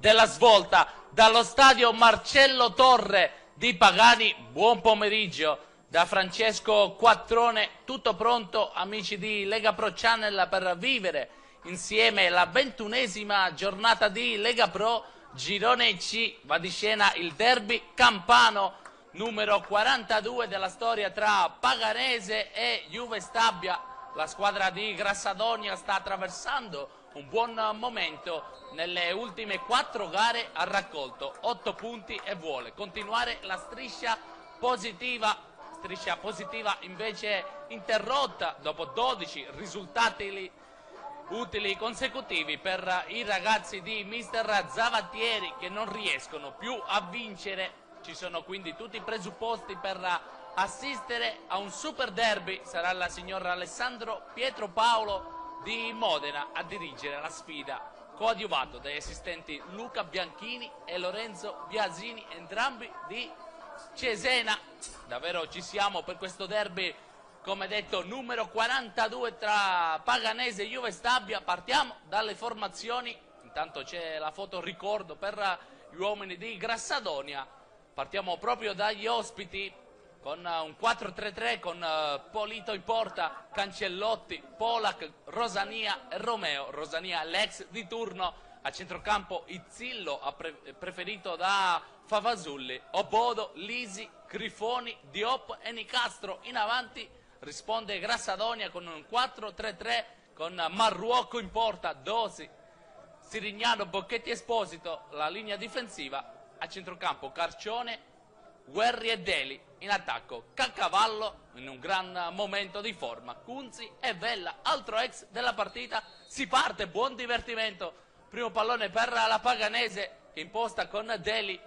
della svolta dallo stadio Marcello Torre di Pagani. Buon pomeriggio da Francesco Quattrone, tutto pronto amici di Lega Pro Channel per vivere insieme la ventunesima giornata di Lega Pro Girone C, va di scena il derby campano numero 42 della storia tra Paganese e Juve Stabia. La squadra di Grassadonia sta attraversando un buon momento nelle ultime quattro gare ha raccolto 8 punti e vuole continuare la striscia positiva. Striscia positiva invece interrotta dopo 12 risultati utili consecutivi per i ragazzi di mister Zavattieri che non riescono più a vincere. Ci sono quindi tutti i presupposti per assistere a un super derby. Sarà la signora Alessandro Pietro Paolo di Modena a dirigere la sfida, coadiuvato dagli assistenti Luca Bianchini e Lorenzo Biasini, entrambi di Cesena. Davvero ci siamo per questo derby, come detto, numero 42 tra Paganese e Juve Stabia. Partiamo dalle formazioni, intanto c'è la foto ricordo per gli uomini di Grassadonia. Partiamo proprio dagli ospiti, con uh, un 4-3-3 con uh, Polito in porta, Cancellotti, Polak, Rosania e Romeo. Rosania l'ex di turno. A centrocampo Izzillo pre preferito da Favasulli, Obodo, Lisi, Grifoni, Diop e Nicastro. In avanti risponde Grassadonia con un 4-3-3 con Marruocco in porta, Dosi, Sirignano, Bocchetti Esposito, la linea difensiva a centrocampo Carcione, Guerri e Deli in attacco. Caccavallo in un gran momento di forma. Cunzi e Vella altro ex della partita. Si parte buon divertimento. Primo pallone per la Paganese che imposta con Deli.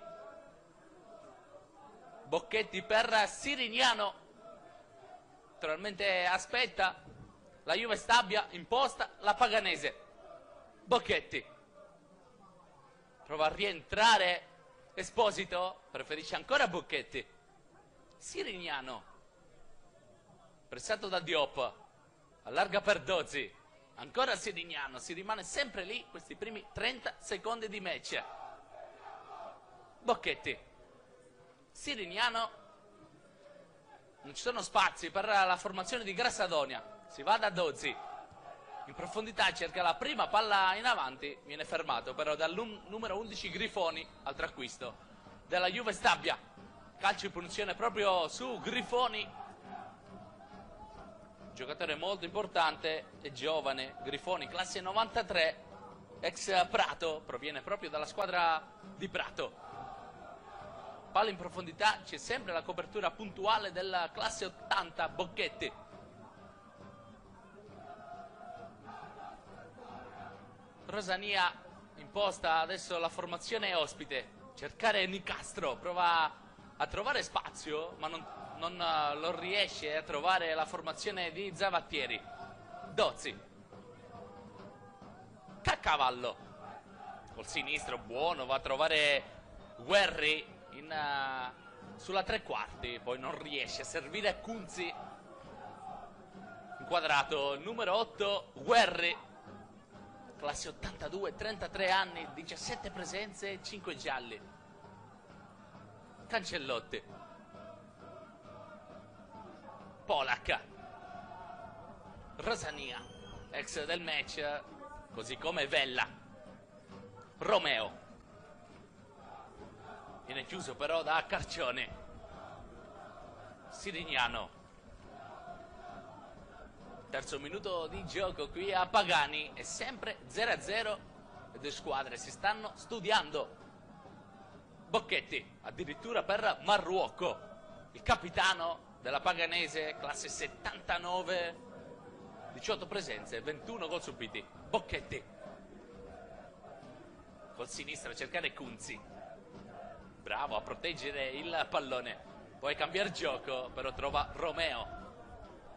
Bocchetti per Sirignano. Naturalmente aspetta la Juve Stabia imposta la Paganese. Bocchetti. Prova a rientrare Esposito? Preferisce ancora Bocchetti? Sirignano, pressato da Diop, allarga per Dozzi, ancora Sirignano, si rimane sempre lì questi primi 30 secondi di match. Bocchetti, Sirignano, non ci sono spazi per la formazione di Grassadonia, si va da Dozzi, in profondità cerca la prima palla in avanti, viene fermato però dal numero 11 Grifoni, altro acquisto della Juve Stabia. Calcio in punizione proprio su Grifoni. Giocatore molto importante e giovane Grifoni classe 93 ex Prato proviene proprio dalla squadra di Prato. Palla in profondità c'è sempre la copertura puntuale della classe 80 Bocchetti Rosania imposta adesso la formazione ospite cercare Nicastro prova a trovare spazio, ma non, non uh, lo riesce a trovare la formazione di Zavattieri. Dozzi. Caccavallo. Col sinistro buono, va a trovare Guerri in, uh, sulla tre quarti, poi non riesce a servire Kunzi. Inquadrato numero 8, Guerri. Classe 82, 33 anni, 17 presenze, 5 gialli. Cancellotti. Polak. Rosania, ex del match, così come Vella. Romeo. Viene chiuso però da Carcione. Sirignano. Terzo minuto di gioco qui a Pagani. È sempre 0-0. Le due squadre si stanno studiando. Bocchetti, addirittura per Marruocco, il capitano della Paganese, classe 79, 18 presenze, 21 gol subiti. Bocchetti, col sinistro a cercare Kunzi, bravo a proteggere il pallone, poi cambiare gioco, però trova Romeo,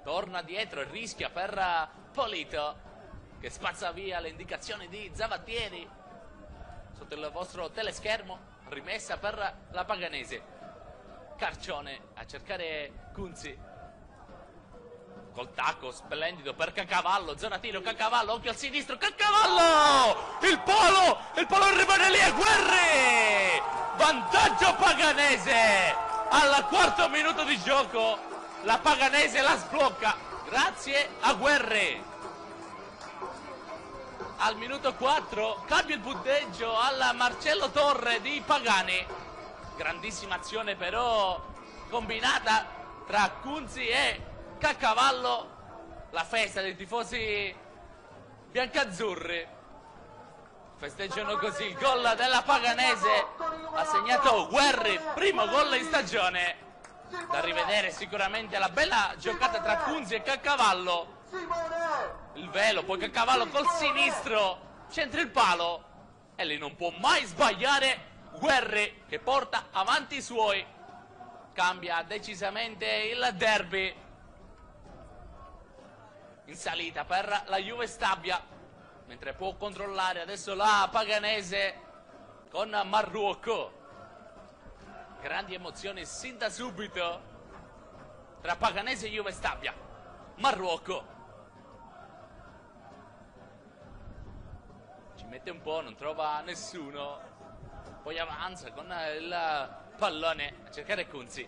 torna dietro e rischia per Polito, che spazza via le indicazioni di Zavattieri sotto il vostro teleschermo rimessa per la Paganese Carcione a cercare Kunzi col tacco splendido per Cacavallo, zona tiro Cacavallo, occhio al sinistro, Cacavallo! Il polo! Il polo rimane lì a Guerri! Vantaggio Paganese! Al quarto minuto di gioco la Paganese la sblocca. Grazie a Guerri. Al minuto 4 cambia il punteggio alla Marcello Torre di Pagani. Grandissima azione però combinata tra Cunzi e Caccavallo. La festa dei tifosi biancazzurri. Festeggiano così il gol della Paganese. Ha segnato Guerri primo gol in stagione da rivedere sicuramente la bella giocata tra Cunzi e Caccavallo. Il velo poi Caccavallo col sinistro centra il palo. E lì non può mai sbagliare. Guerri che porta avanti i suoi. Cambia decisamente il derby. In salita per la Juve Stabia. Mentre può controllare adesso la Paganese con Marruocco grandi emozioni sin da subito tra Paganese e Juve Stabia Marruocco ci mette un po' non trova nessuno poi avanza con il pallone a cercare Kunzi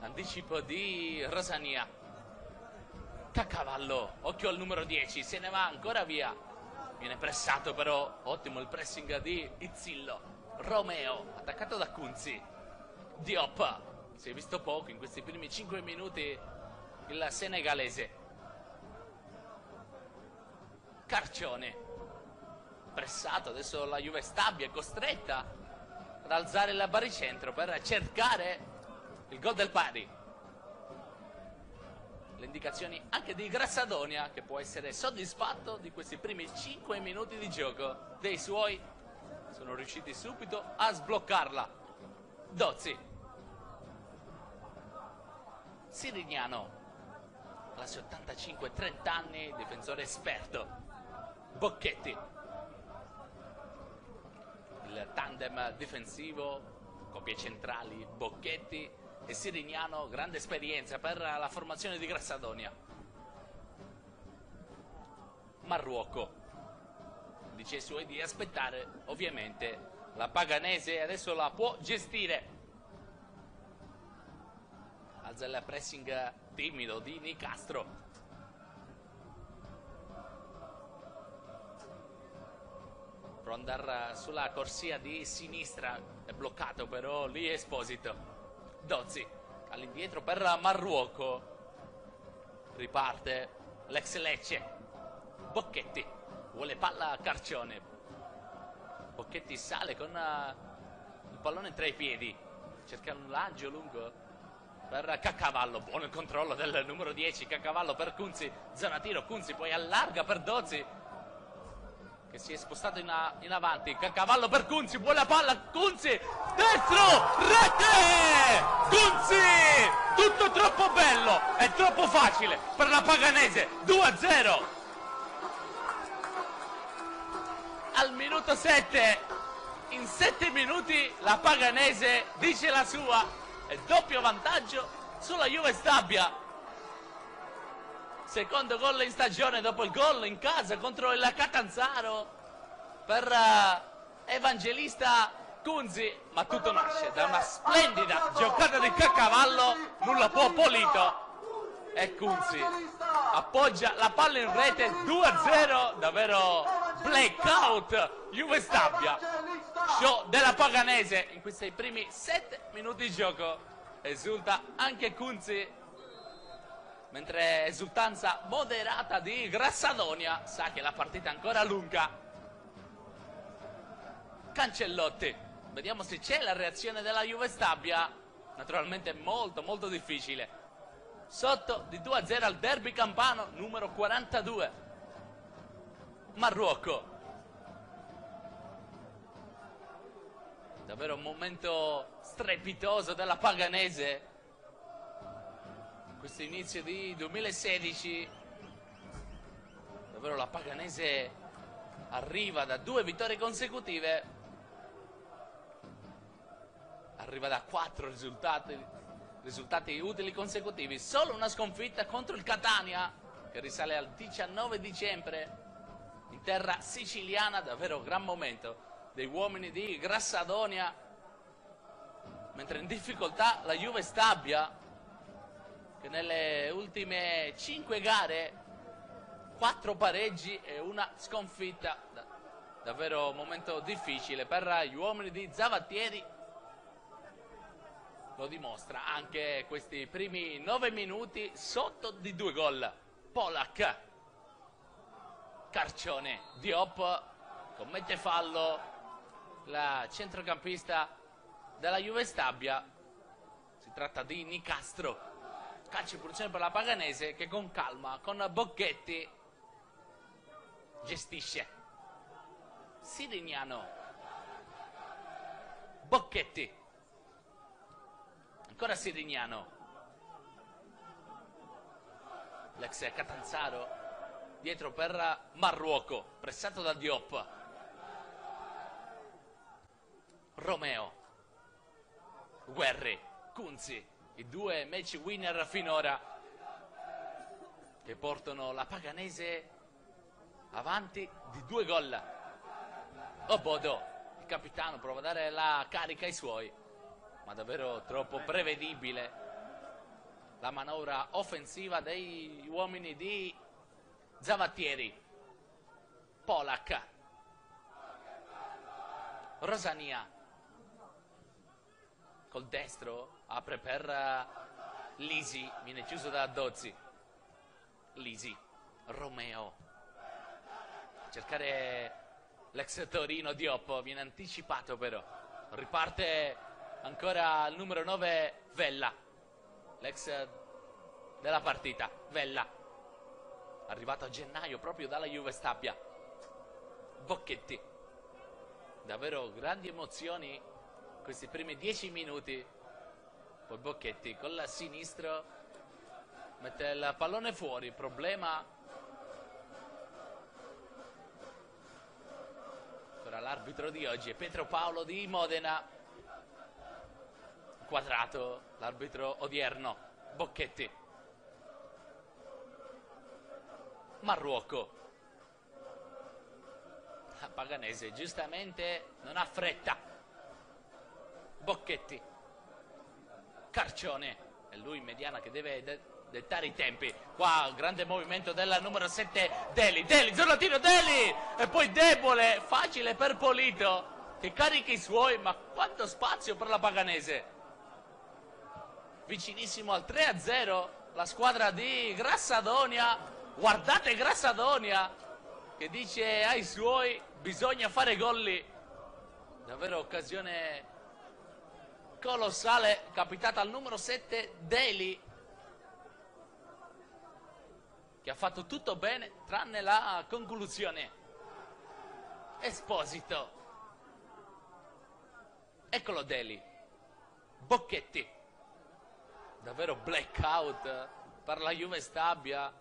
anticipo di Rosania Caccavallo, occhio al numero 10, se ne va ancora via. Viene pressato però, ottimo il pressing di Izzillo. Romeo, attaccato da Kunzi. Diop, si è visto poco in questi primi 5 minuti il senegalese. Carcione, pressato, adesso la Juve Stabia è costretta ad alzare il baricentro per cercare il gol del pari. Le indicazioni anche di Grassadonia che può essere soddisfatto di questi primi 5 minuti di gioco dei suoi. Sono riusciti subito a sbloccarla. Dozzi Sirignano classe 85 30 anni difensore esperto Bocchetti il tandem difensivo coppie centrali Bocchetti e Sirignano, grande esperienza per la formazione di Grassadonia. Marruocco dice ai suoi di aspettare, ovviamente la Paganese adesso la può gestire. Alza il pressing timido di Nicastro. Andare sulla corsia di sinistra, è bloccato però lì Esposito. Dozzi all'indietro per Marruoco. Riparte l'ex Lecce. Bocchetti vuole palla a Carcione. Bocchetti sale con il pallone tra i piedi. Cerca un lancio lungo per Caccavallo buono il controllo del numero 10 Caccavallo per Cunzi zona tiro Cunzi poi allarga per Dozzi che si è spostato in, a, in avanti. Cavallo per Cunzi, buona palla, Cunzi, destro, rete! Cunzi! Tutto troppo bello è troppo facile per la Paganese, 2-0. Al minuto 7, in 7 minuti la Paganese dice la sua, è doppio vantaggio sulla Juve Stabia. Secondo gol in stagione dopo il gol in casa contro il Catanzaro per uh, Evangelista Cunzi, ma tutto nasce da una splendida giocata di Caccavallo, nulla può Polito e Cunzi appoggia la palla in rete 2-0, davvero blackout. Juve Stabia, show della Paganese. In questi primi 7 minuti di gioco, esulta anche Cunzi mentre esultanza moderata di Grassadonia sa che la partita è ancora lunga. Cancellotti, vediamo se c'è la reazione della Juve Stabia, naturalmente molto molto difficile. Sotto di 2-0 al derby campano numero 42. Marruocco. Davvero un momento strepitoso della Paganese questo inizio di 2016 davvero la Paganese arriva da due vittorie consecutive arriva da quattro risultati risultati utili consecutivi, solo una sconfitta contro il Catania che risale al 19 dicembre in terra siciliana, davvero gran momento dei uomini di Grassadonia, mentre in difficoltà la Juve Stabia che nelle ultime 5 gare 4 pareggi e una sconfitta, davvero momento difficile per gli uomini di Zavattieri lo dimostra anche questi primi 9 minuti sotto di due gol. Polak, Carcione, Diop commette fallo, la centrocampista della Juve Stabia, si tratta di Nicastro, calcio in punizione per la Paganese che con calma, con Bocchetti, gestisce. Sirignano, Bocchetti, ancora Sirignano, l'ex Catanzaro, dietro per Marruoco, pressato da Diop. Romeo, Guerri, Kunzi, i due match winner finora. Che portano la Paganese avanti di due gol. Obodo, il capitano, prova a dare la carica ai suoi, ma davvero troppo prevedibile la manovra offensiva degli uomini di Zavattieri. Polak. Rosania. Col destro apre per Lisi, viene chiuso da Dozzi. Lisi. Romeo. Cercare l'ex Torino Diop, viene anticipato però. Riparte ancora il numero 9 Vella l'ex della partita, Vella, arrivato a gennaio proprio dalla Juve Stabia. Bocchetti, davvero grandi emozioni questi primi dieci minuti. Poi Bocchetti con la sinistro mette il pallone fuori, problema. Ancora l'arbitro di oggi è Pietro Paolo di Modena quadrato l'arbitro odierno Bocchetti. Marruoco. La Paganese giustamente non ha fretta. Bocchetti. Carcione. È lui in mediana che deve de dettare i tempi. Qua grande movimento della numero 7 Deli. Deli Zorlatino Deli! E poi debole facile per Polito che carica i suoi ma quanto spazio per la Paganese vicinissimo al 3-0 la squadra di Grassadonia. Guardate Grassadonia che dice ai suoi bisogna fare gol. Davvero occasione colossale capitata al numero 7 Deli che ha fatto tutto bene tranne la conclusione. Esposito. Eccolo Deli. Bocchetti davvero blackout per la Juve Stabia,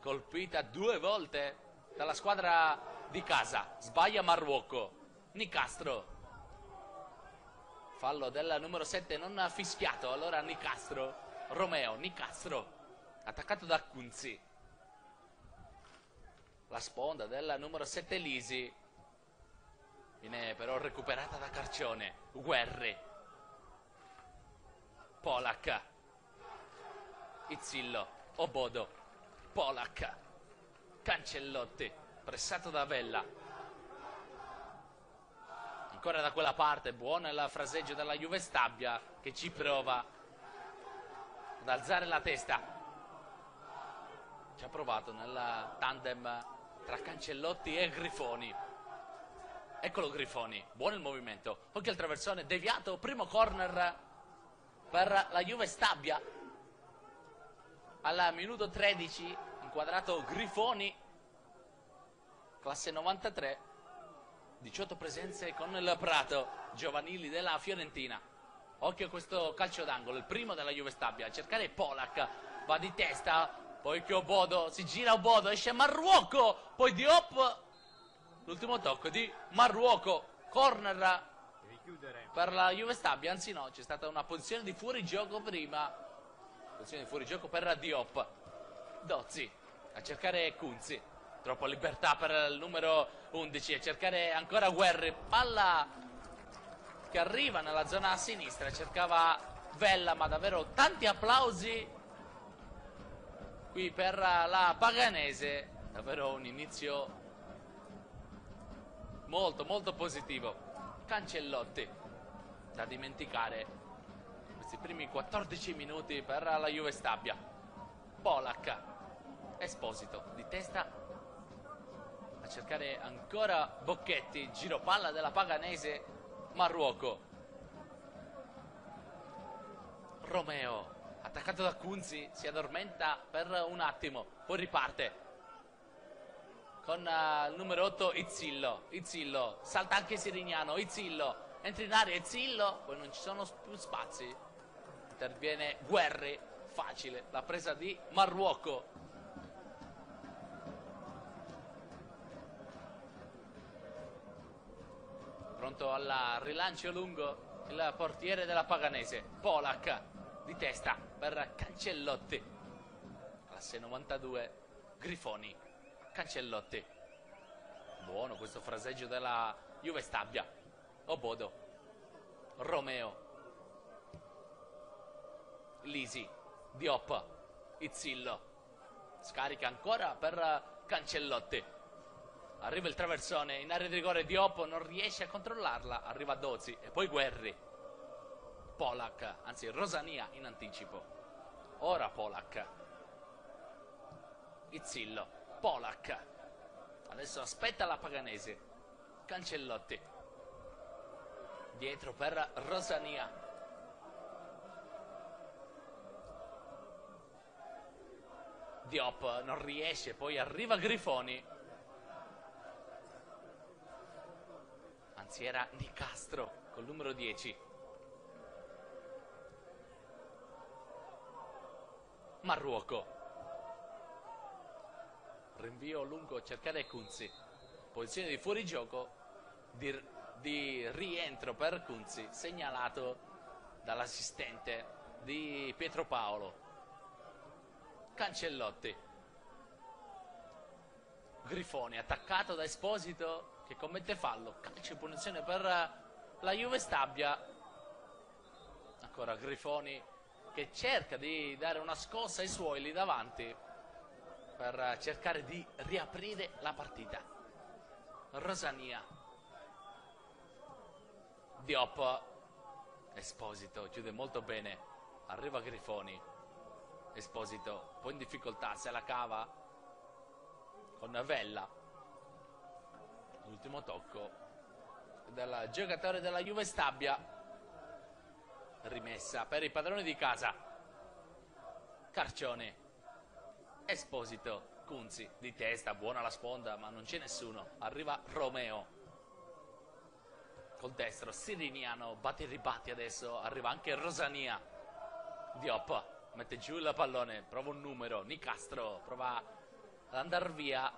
colpita due volte dalla squadra di casa. Sbaglia Marruocco. Nicastro. Fallo del numero 7 non fischiato, allora Nicastro. Romeo, Nicastro. Attaccato da Kunzi. La sponda del numero 7 Lisi. Viene però recuperata da Carcione. Guerri. Polak. Izzillo, Obodo, Polak, Cancellotti, pressato da Vella. Ancora da quella parte, buona il fraseggio della Juve Stabia che ci prova ad alzare la testa. Ci ha provato nel tandem tra Cancellotti e Grifoni. Eccolo Grifoni, buono il movimento. Occhio al traversone, deviato, primo corner per la Juve Stabia al minuto 13 inquadrato Grifoni classe 93 18 presenze con il Prato giovanili della Fiorentina. Occhio a questo calcio d'angolo il primo della Juve Stabia a cercare Polak va di testa poi che Obodo si gira Obodo esce Marruoco poi Diop l'ultimo tocco di Marruoco corner per la Juve Stabia, anzi no, c'è stata una posizione di fuorigioco prima, posizione di fuorigioco per Diop, Dozzi a cercare Kunzi, troppa libertà per il numero 11, a cercare ancora Guerri, palla che arriva nella zona a sinistra, cercava Vella, ma davvero tanti applausi qui per la Paganese, davvero un inizio molto molto positivo. Cancellotti, da dimenticare questi primi 14 minuti per la Juve Stabia. Polak, Esposito di testa a cercare ancora Bocchetti, giro palla della Paganese, Marruoco. Romeo, attaccato da Kunzi, si addormenta per un attimo, poi riparte con uh, il numero 8 Izzillo. Izzillo, salta anche Sirignano, Izzillo, entra in aria Izzillo, poi non ci sono più spazi. Interviene Guerri, facile, la presa di Marruoco. Pronto al rilancio lungo il portiere della Paganese, Polak, di testa per Cancellotti. Classe 92, Grifoni, Cancellotti. Buono questo fraseggio della Juve Stabia. Obodo, Romeo, Lisi, Diop, Izzillo. Scarica ancora per Cancellotti. Arriva il traversone in area di rigore Diop non riesce a controllarla. Arriva Dozzi e poi Guerri. Polak, anzi Rosania in anticipo. Ora Polak. Izzillo, Polak. Adesso aspetta la Paganese. Cancellotti. Dietro per Rosania. Diop non riesce, poi arriva Grifoni. Anzi era Nicastro col numero 10. Marruoco. Rinvio lungo, cercare Kunzi. Posizione di fuorigioco, di, di rientro per Kunzi, segnalato dall'assistente di Pietro Paolo. Cancellotti. Grifoni attaccato da Esposito che commette fallo. Calcio in punizione per la Juve Stabia. Ancora Grifoni che cerca di dare una scossa ai suoi lì davanti per cercare di riaprire la partita. Rosania. Diop. Esposito chiude molto bene. Arriva Grifoni. Esposito un po' in difficoltà, se la cava con Vella. L'ultimo tocco del giocatore della Juve Stabia. Rimessa per i padroni di casa. Carcione. Esposito. Kunzi di testa, buona la sponda, ma non c'è nessuno. Arriva Romeo. Col destro, Siriniano, batte i ribatti adesso. Arriva anche Rosania. Diop mette giù il pallone, prova un numero, Nicastro prova ad andare via,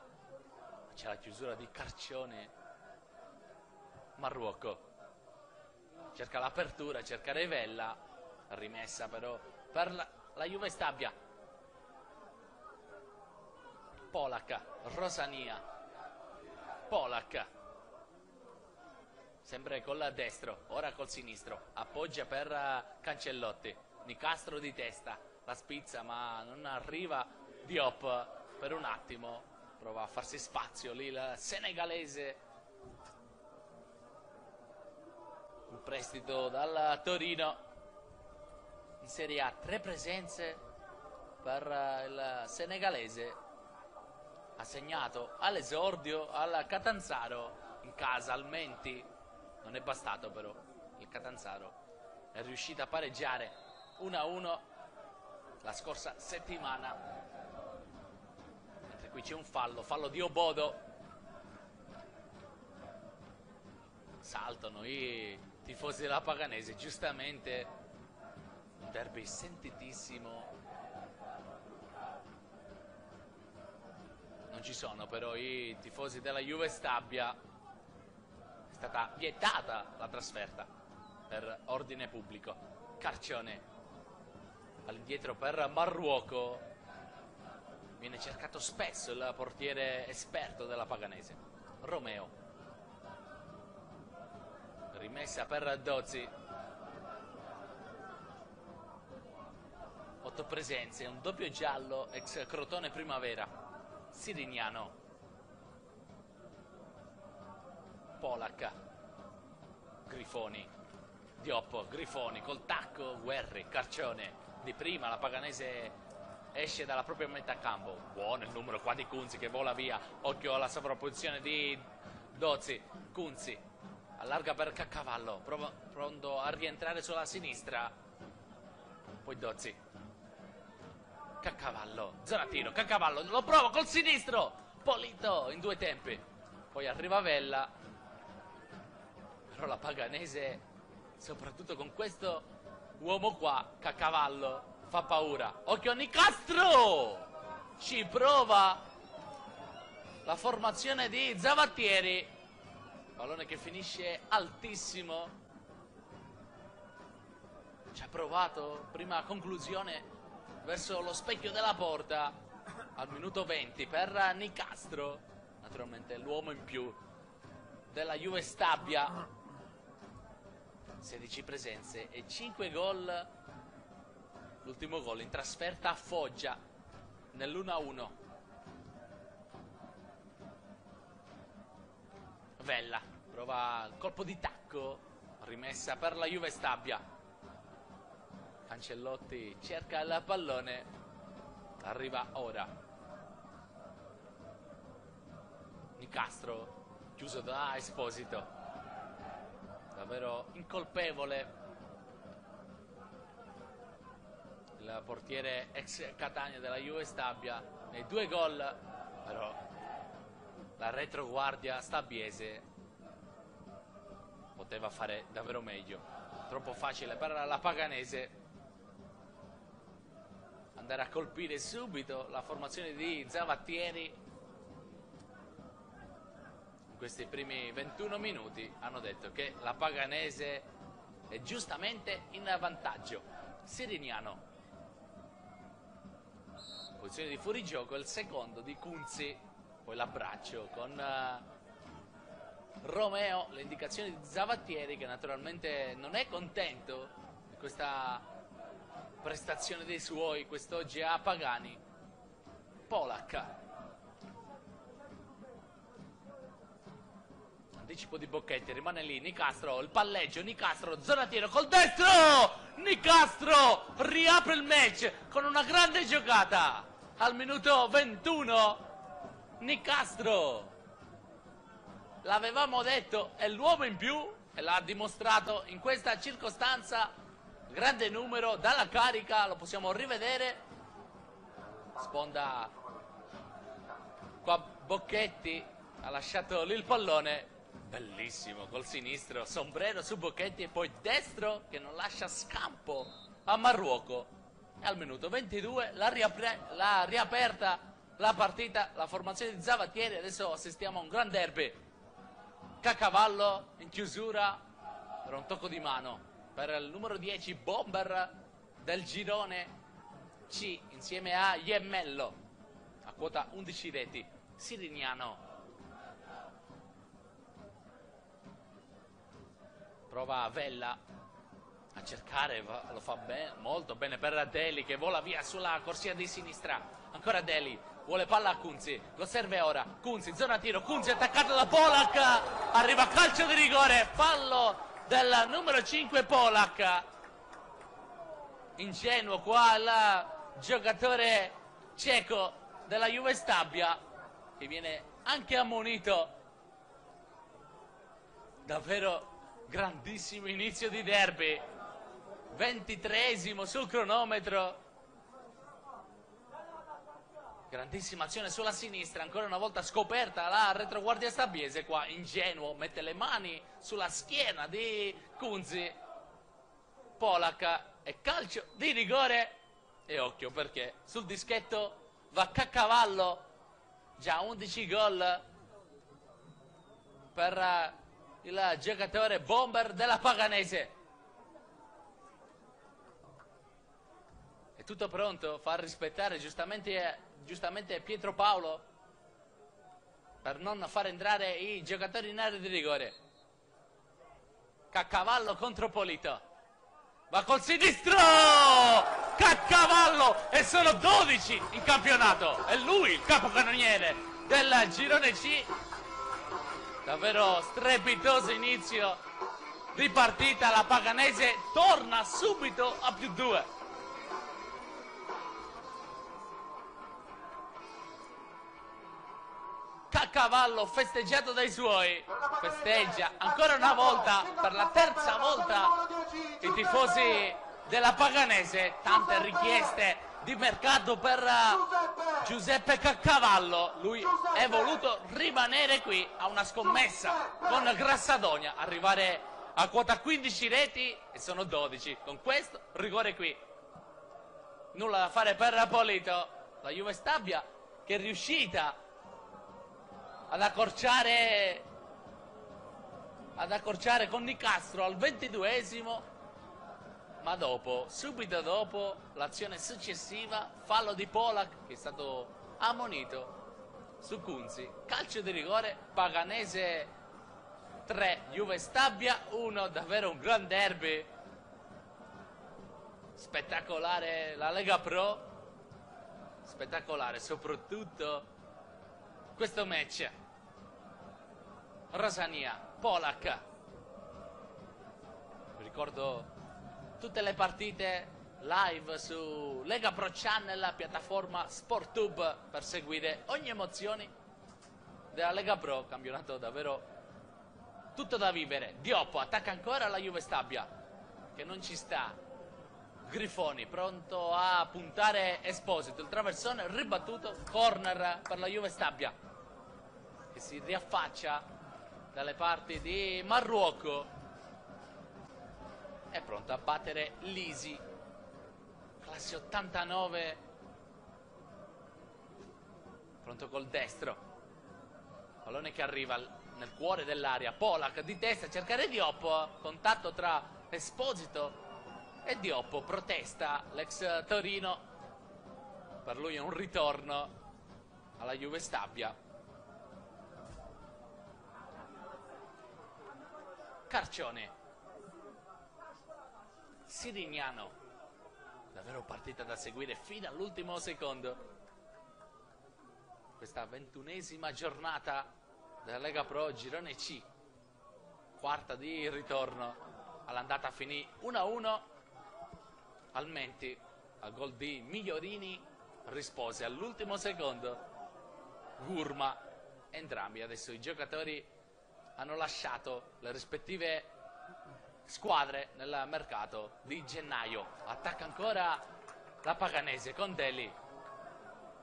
c'è la chiusura di Carcione, Marruoco cerca l'apertura, cerca Revella, rimessa però per la, la Juve Stabia, Polak, Rosania, Polak, sempre col destro, ora col sinistro, appoggia per uh, Cancellotti, Nicastro di testa, la spizza ma non arriva Diop. Per un attimo prova a farsi spazio lì il senegalese. Un prestito dal Torino. In Serie A tre presenze per il senegalese. Ha segnato all'esordio al Catanzaro in casa al Menti. Non è bastato però. Il Catanzaro è riuscito a pareggiare 1-1 la scorsa settimana. Mentre qui c'è un fallo, fallo di Obodo. Saltano i tifosi della Paganese, giustamente un derby sentitissimo. Non ci sono però i tifosi della Juve Stabia. stata vietata la trasferta per ordine pubblico. Carcione all'indietro per Marruoco. Viene cercato spesso il portiere esperto della Paganese. Romeo. Rimessa per Dozzi. Otto presenze, un doppio giallo ex Crotone Primavera. Sirignano. Polacca. Grifoni. Dioppo, Grifoni, col tacco, Guerri, Carcione. Di prima la Paganese esce dalla propria metà campo. Buono il numero qua di Kunzi che vola via. Occhio alla sovrapposizione di Dozzi. Kunzi allarga per Caccavallo, prova, pronto a rientrare sulla sinistra. Poi Dozzi. Caccavallo, zona tiro, Caccavallo, lo prova col sinistro. Polito in due tempi. Poi arriva Vella. Però la Paganese soprattutto con questo uomo qua, Caccavallo, fa paura. Occhio Nicastro! Ci prova la formazione di Zavattieri. Pallone che finisce altissimo. Ci ha provato, prima conclusione verso lo specchio della porta al minuto 20 per Nicastro. Naturalmente l'uomo in più della Juve Stabia 16 presenze e 5 gol. L'ultimo gol in trasferta a Foggia nell'1-1. Vella prova il colpo di tacco, rimessa per la Juve Stabia. Cancellotti cerca il pallone, arriva ora. Nicastro chiuso da Esposito davvero incolpevole. Il portiere ex Catania della Juve Stabia nei due gol però la retroguardia stabiese poteva fare davvero meglio. Troppo facile per la Paganese andare a colpire subito la formazione di Zavattieri questi primi 21 minuti hanno detto che la Paganese è giustamente in vantaggio. Siriniano. Posizione di fuorigioco, il secondo di Kunzi, poi l'abbraccio con uh, Romeo, le indicazioni di Zavattieri che naturalmente non è contento di questa prestazione dei suoi quest'oggi a Pagani. Polacca anticipo di Bocchetti, rimane lì Nicastro, il palleggio, Nicastro, zona tiro col destro! Nicastro riapre il match con una grande giocata al minuto 21. Nicastro, l'avevamo detto, è l'uomo in più e l'ha dimostrato in questa circostanza. Grande numero dalla carica, lo possiamo rivedere. Sponda qua Bocchetti ha lasciato lì il pallone Bellissimo, col sinistro, sombrero su Bocchetti e poi destro che non lascia scampo a Marruoco. E al minuto 22 l'ha, l'ha riaperta la partita, la formazione di Zavattieri. Adesso assistiamo a un gran derby. Cacavallo in chiusura per un tocco di mano per il numero 10 Bomber del girone C insieme a Iemmello a quota 11 reti. Sirignano prova Vella a cercare, lo fa bene, molto bene per Deli che vola via sulla corsia di sinistra. Ancora Deli, vuole palla a Kunzi, lo serve ora. Kunzi, zona tiro, Kunzi attaccato da Polak, arriva calcio di rigore, fallo del numero 5 Polak. Ingenuo qua il giocatore cieco della Juve Stabia che viene anche ammonito. Davvero Grandissimo inizio di derby. Ventitresimo sul cronometro. Grandissima azione sulla sinistra, ancora una volta scoperta la retroguardia stabiese qua, ingenuo, mette le mani sulla schiena di Kunzi. Polak e calcio di rigore. E occhio perché sul dischetto va Caccavallo, già 11 gol per il giocatore bomber della Paganese. È tutto pronto, fa rispettare giustamente, giustamente Pietro Paolo per non far entrare i giocatori in area di rigore. Caccavallo contro Polito. Va col sinistro! Caccavallo! E sono 12 in campionato! È lui il capocannoniere del girone C. Davvero strepitoso inizio di partita. La Paganese torna subito a più 2. Caccavallo festeggiato dai suoi festeggia ancora una volta per la terza volta i tifosi della Paganese tante richieste di mercato per uh, Giuseppe! Caccavallo. Lui è voluto rimanere qui a una scommessa con Grassadonia. Arrivare a quota 15 reti e sono 12 con questo rigore qui. Nulla da fare per Polito la Juve Stabia che è riuscita ad accorciare ad accorciare con Nicastro al ventiduesimo ma dopo, subito dopo l'azione successiva fallo di Polak che è stato ammonito su Kunzi calcio di rigore Paganese 3 Juve Stabia 1 davvero un gran derby spettacolare la Lega Pro spettacolare soprattutto questo match. Rosania, Polak. ricordo tutte le partite live su Lega Pro Channel, la piattaforma SportTube per seguire ogni emozione della Lega Pro, campionato davvero tutto da vivere. Dioppo attacca ancora la Juve Stabia, che non ci sta. Grifoni pronto a puntare Esposito, il traversone ribattuto, corner per la Juve Stabia che si riaffaccia dalle parti di Marruocco è pronto a battere Lisi. Classe 89 pronto col destro. Pallone che arriva nel cuore dell'area. Polak di testa a cercare Dioppo. Contatto tra Esposito e Dioppo. Protesta l'ex Torino. Per lui è un ritorno alla Juve Stabia. Carcione. Sirignano. Davvero partita da seguire fino all'ultimo secondo. Questa ventunesima giornata della Lega Pro Girone C. Quarta di ritorno. All'andata finì 1-1. Almenti al gol di Migliorini rispose all'ultimo secondo. Gurma. Entrambi adesso i giocatori hanno lasciato le rispettive squadre nel mercato di gennaio. Attacca ancora la Paganese con Deli.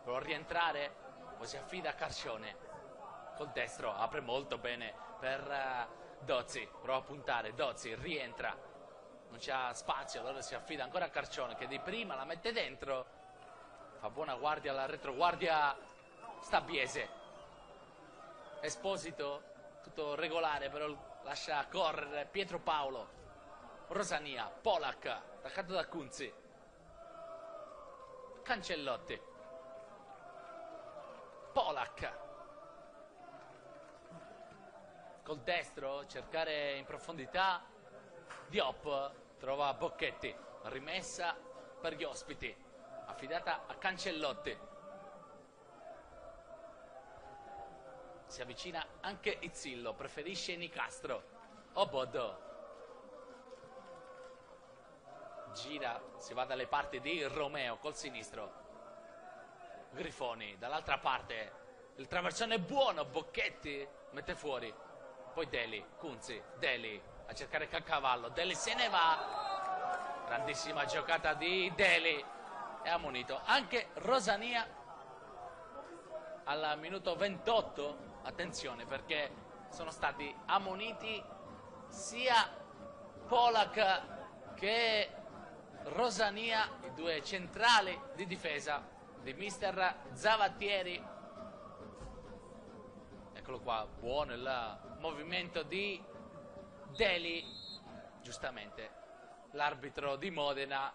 Può rientrare, poi si affida a Carcione. Col destro apre molto bene per uh, Dozzi. Prova a puntare, Dozzi rientra. Non c'ha spazio, allora si affida ancora a Carcione che di prima la mette dentro. Fa buona guardia alla retroguardia Stabiese. Esposito tutto regolare, però lascia correre Pietro Paolo, Rosania, Polak, attaccato da Kunzi, Cancellotti, Polak, col destro, cercare in profondità, Diop trova Bocchetti, rimessa per gli ospiti, affidata a Cancellotti. Si avvicina anche Izzillo, preferisce Nicastro. Obodo. Gira, si va dalle parti di Romeo col sinistro. Grifoni, dall'altra parte il traversone è buono, Bocchetti mette fuori. Poi Deli, Kunzi, Deli a cercare Caccavallo. Deli se ne va. Grandissima giocata di Deli. È ammonito anche Rosania al minuto 28 attenzione perché sono stati ammoniti sia Polak che Rosania, i due centrali di difesa di mister Zavattieri. Eccolo qua, buono il movimento di Deli, giustamente, l'arbitro di Modena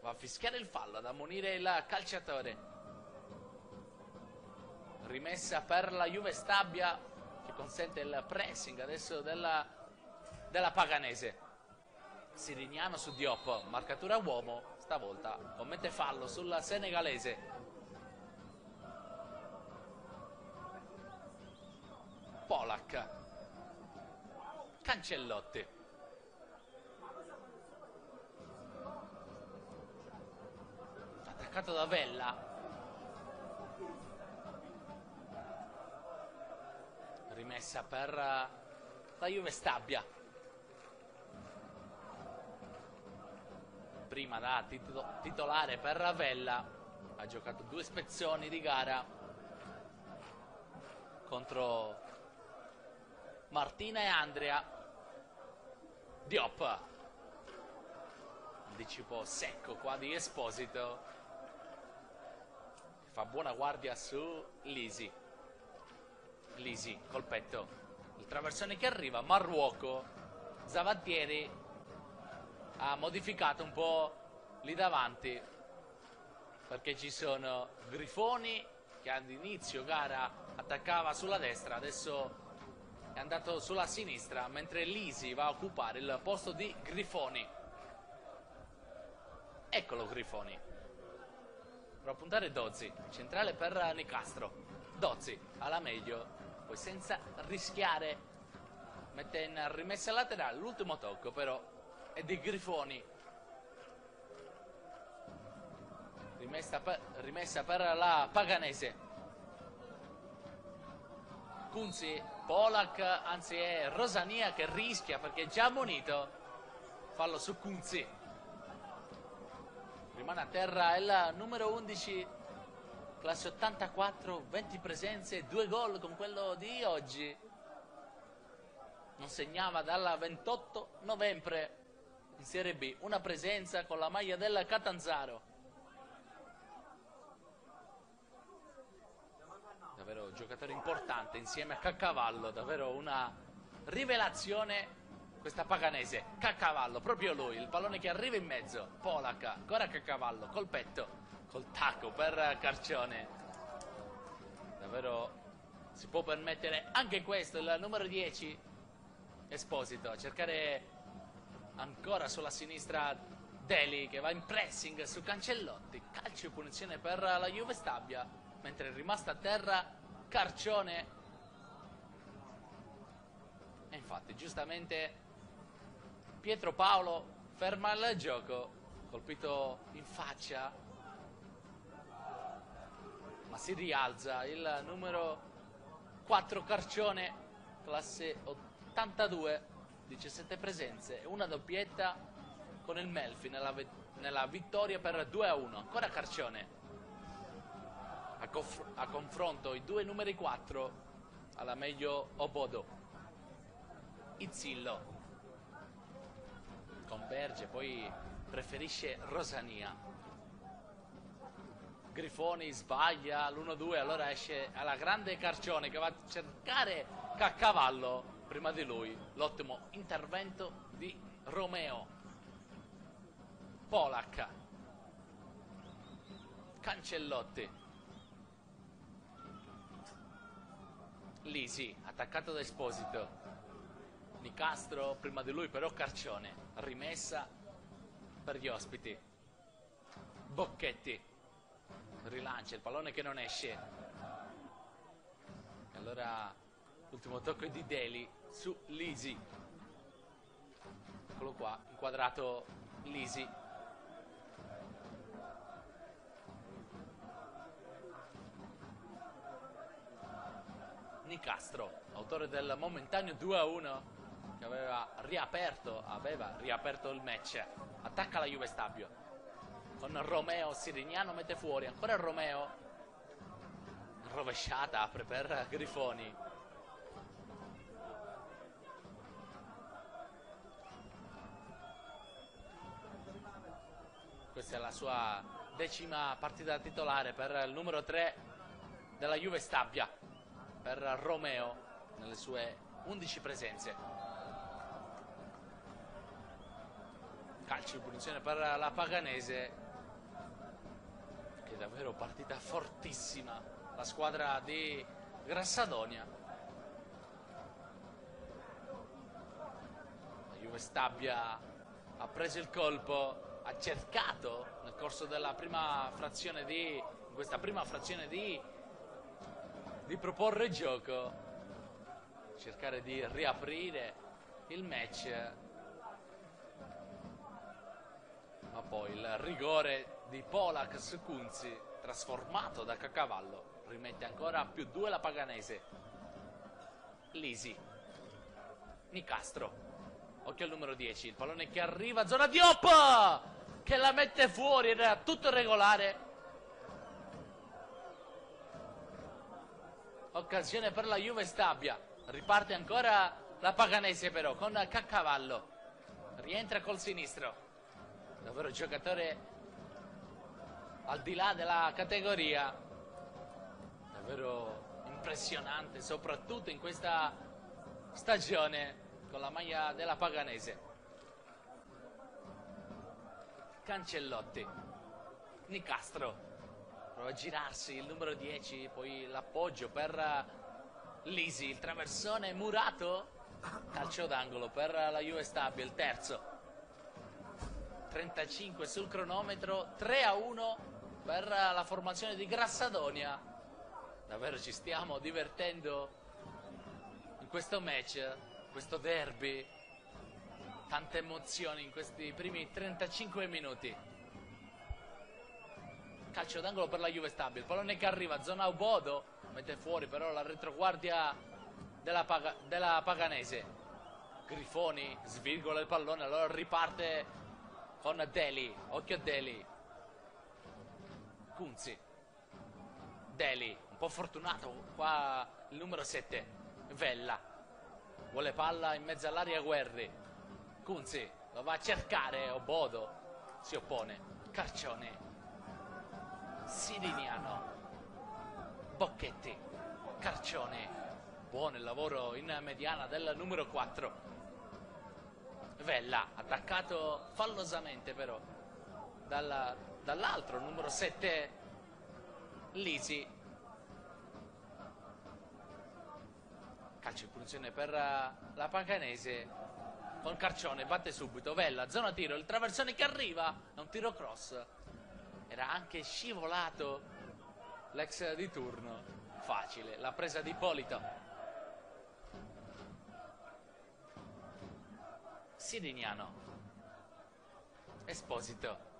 va a fischiare il fallo ad ammonire il calciatore. Rimessa per la Juve Stabia che consente il pressing adesso della, della Paganese. Sirignano su Diop, marcatura uomo, stavolta commette fallo sulla senegalese. Polak, Cancellotti. Attaccato da Vella. Rimessa per eh, la Juve Stabia. Prima da titolo- titolare per Ravella. Ha giocato due spezzoni di gara contro Martina e Andrea. Diop. Anticipo secco qua di Esposito. Fa buona guardia su Lisi. Lisi col petto. Il traversone che arriva, Marruoco. Zavattieri ha modificato un po' lì davanti perché ci sono Grifoni che all'inizio gara attaccava sulla destra, adesso è andato sulla sinistra, mentre Lisi va a occupare il posto di Grifoni. Eccolo Grifoni. Prova a puntare Dozzi, centrale per Nicastro. Dozzi alla meglio, poi senza rischiare mette in rimessa laterale, l'ultimo tocco però è di Grifoni. Rimessa per, rimessa per la Paganese. Kunzi, Polak, anzi è Rosania che rischia perché è già ammonito. Fallo su Kunzi. Rimane a terra il numero 11, classe 84, 20 presenze, 2 gol con quello di oggi. Non segnava dalla 28 novembre in Serie B, una presenza con la maglia del Catanzaro. davvero giocatore importante insieme a Caccavallo, davvero una rivelazione questa paganese. Caccavallo, proprio lui, il pallone che arriva in mezzo. Polak, ancora Caccavallo, col petto, col tacco per Carcione. Davvero si può permettere anche questo, il numero 10 Esposito a cercare ancora sulla sinistra Deli che va in pressing su Cancellotti. Calcio e punizione per la Juve Stabia mentre è rimasta a terra Carcione. E infatti, giustamente, Pietro Paolo ferma il gioco, colpito in faccia, ma si rialza il numero 4 Carcione, classe 82, 17 presenze, una doppietta con il Melfi nella, nella vittoria per 2 a 1. Ancora Carcione. A, conf- a confronto i due numeri 4 alla meglio Obodo. Izzillo. Converge poi preferisce Rosania Grifoni sbaglia l'1-2 allora esce alla grande Carcione che va a cercare Caccavallo prima di lui l'ottimo intervento di Romeo Polak Cancellotti Lisi, attaccato da Esposito. Nicastro, prima di lui però Carcione. Rimessa per gli ospiti. Bocchetti. Rilancia il pallone che non esce. E allora l'ultimo tocco di Deli su Lisi. Eccolo qua, inquadrato Lisi. Nicastro, autore del momentaneo 2-1 che aveva riaperto, aveva riaperto il match. Attacca la Juve Stabio. Con Romeo Sirignano mette fuori, ancora Romeo. Rovesciata, apre per Grifoni. Questa è la sua decima partita titolare per il numero 3 della Juve Stabia per Romeo nelle sue 11 presenze. calcio di punizione per la Paganese è davvero partita fortissima la squadra di Grassadonia. La Juve Stabia ha preso il colpo ha cercato nel corso della prima frazione di questa prima frazione di di proporre gioco cercare di riaprire il match. Ma poi il rigore di Polak su Kunzi trasformato da Cacavallo rimette ancora più due la Paganese. Lisi. Nicastro. Occhio al numero 10 il pallone che arriva zona Diop che la mette fuori era tutto regolare. Occasione per la Juve Stabia. Riparte ancora la Paganese però con Caccavallo rientra col sinistro. Davvero giocatore al di là della categoria davvero impressionante soprattutto in questa stagione con la maglia della Paganese. Cancellotti. Nicastro. Prova a girarsi il numero 10 poi l'appoggio per Lisi il traversone murato. Calcio d'angolo per la Juve Stabile il terzo. 35 sul cronometro 3 a 1 per la formazione di Grassadonia davvero ci stiamo divertendo in questo match questo derby. Tante emozioni in questi primi 35 minuti. Calcio d'angolo per la Juve Stabile. Pallone che arriva zona Ubodo mette fuori però la retroguardia della, Paga, della Paganese. Grifoni svirgola il pallone allora riparte con Deli, occhio a Deli. Kunzi. Deli, un po' fortunato qua il numero 7. Vella. Vuole palla in mezzo all'aria Guerri. Kunzi lo va a cercare, Obodo si oppone. Carcione. Sidiniano. Bocchetti. Carcione. Buono il lavoro in mediana del numero 4. Vella, attaccato fallosamente però dalla, dall'altro, numero 7, Lisi. Calcio di punizione per la Paganese con Carcione, batte subito, Vella, zona tiro, il traversone che arriva, è un tiro cross. Era anche scivolato l'ex di turno, facile, la presa di Polito. Sirignano, Esposito,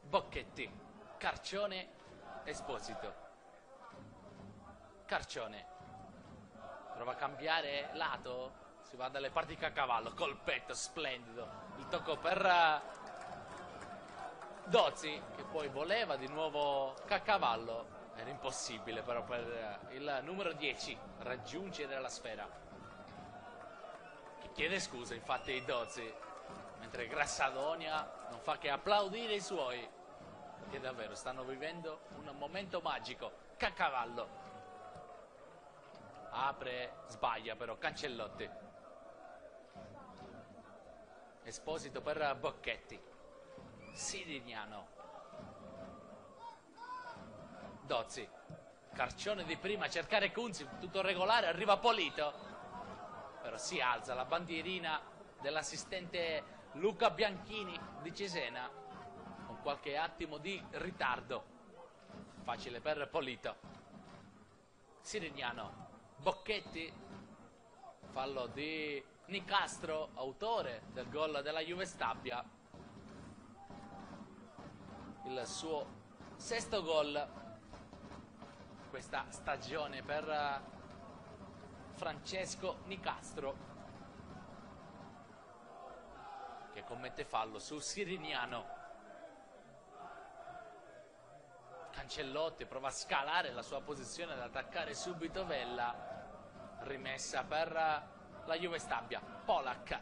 Bocchetti, Carcione, Esposito, Carcione, prova a cambiare lato, si va dalle parti a cavallo, colpetto, splendido, il tocco per uh, Dozzi che poi voleva di nuovo Caccavallo, era impossibile però per uh, il numero 10 raggiungere la sfera. Chiede scusa infatti ai Dozzi, mentre Grassadonia non fa che applaudire i suoi, che davvero stanno vivendo un momento magico. Caccavallo. Apre, sbaglia però, Cancellotti. Esposito per Bocchetti. Sidignano. Dozzi. Carcione di prima, cercare Kunzi, tutto regolare, arriva Polito però si alza la bandierina dell'assistente Luca Bianchini di Cesena con qualche attimo di ritardo. Facile per Polito. Sirignano Bocchetti fallo di Nicastro autore del gol della Juve Stabia. Il suo sesto gol questa stagione per Francesco Nicastro che commette fallo su Siriniano. Cancellotti prova a scalare la sua posizione ad attaccare subito Vella rimessa per la Juve Stabia. Polak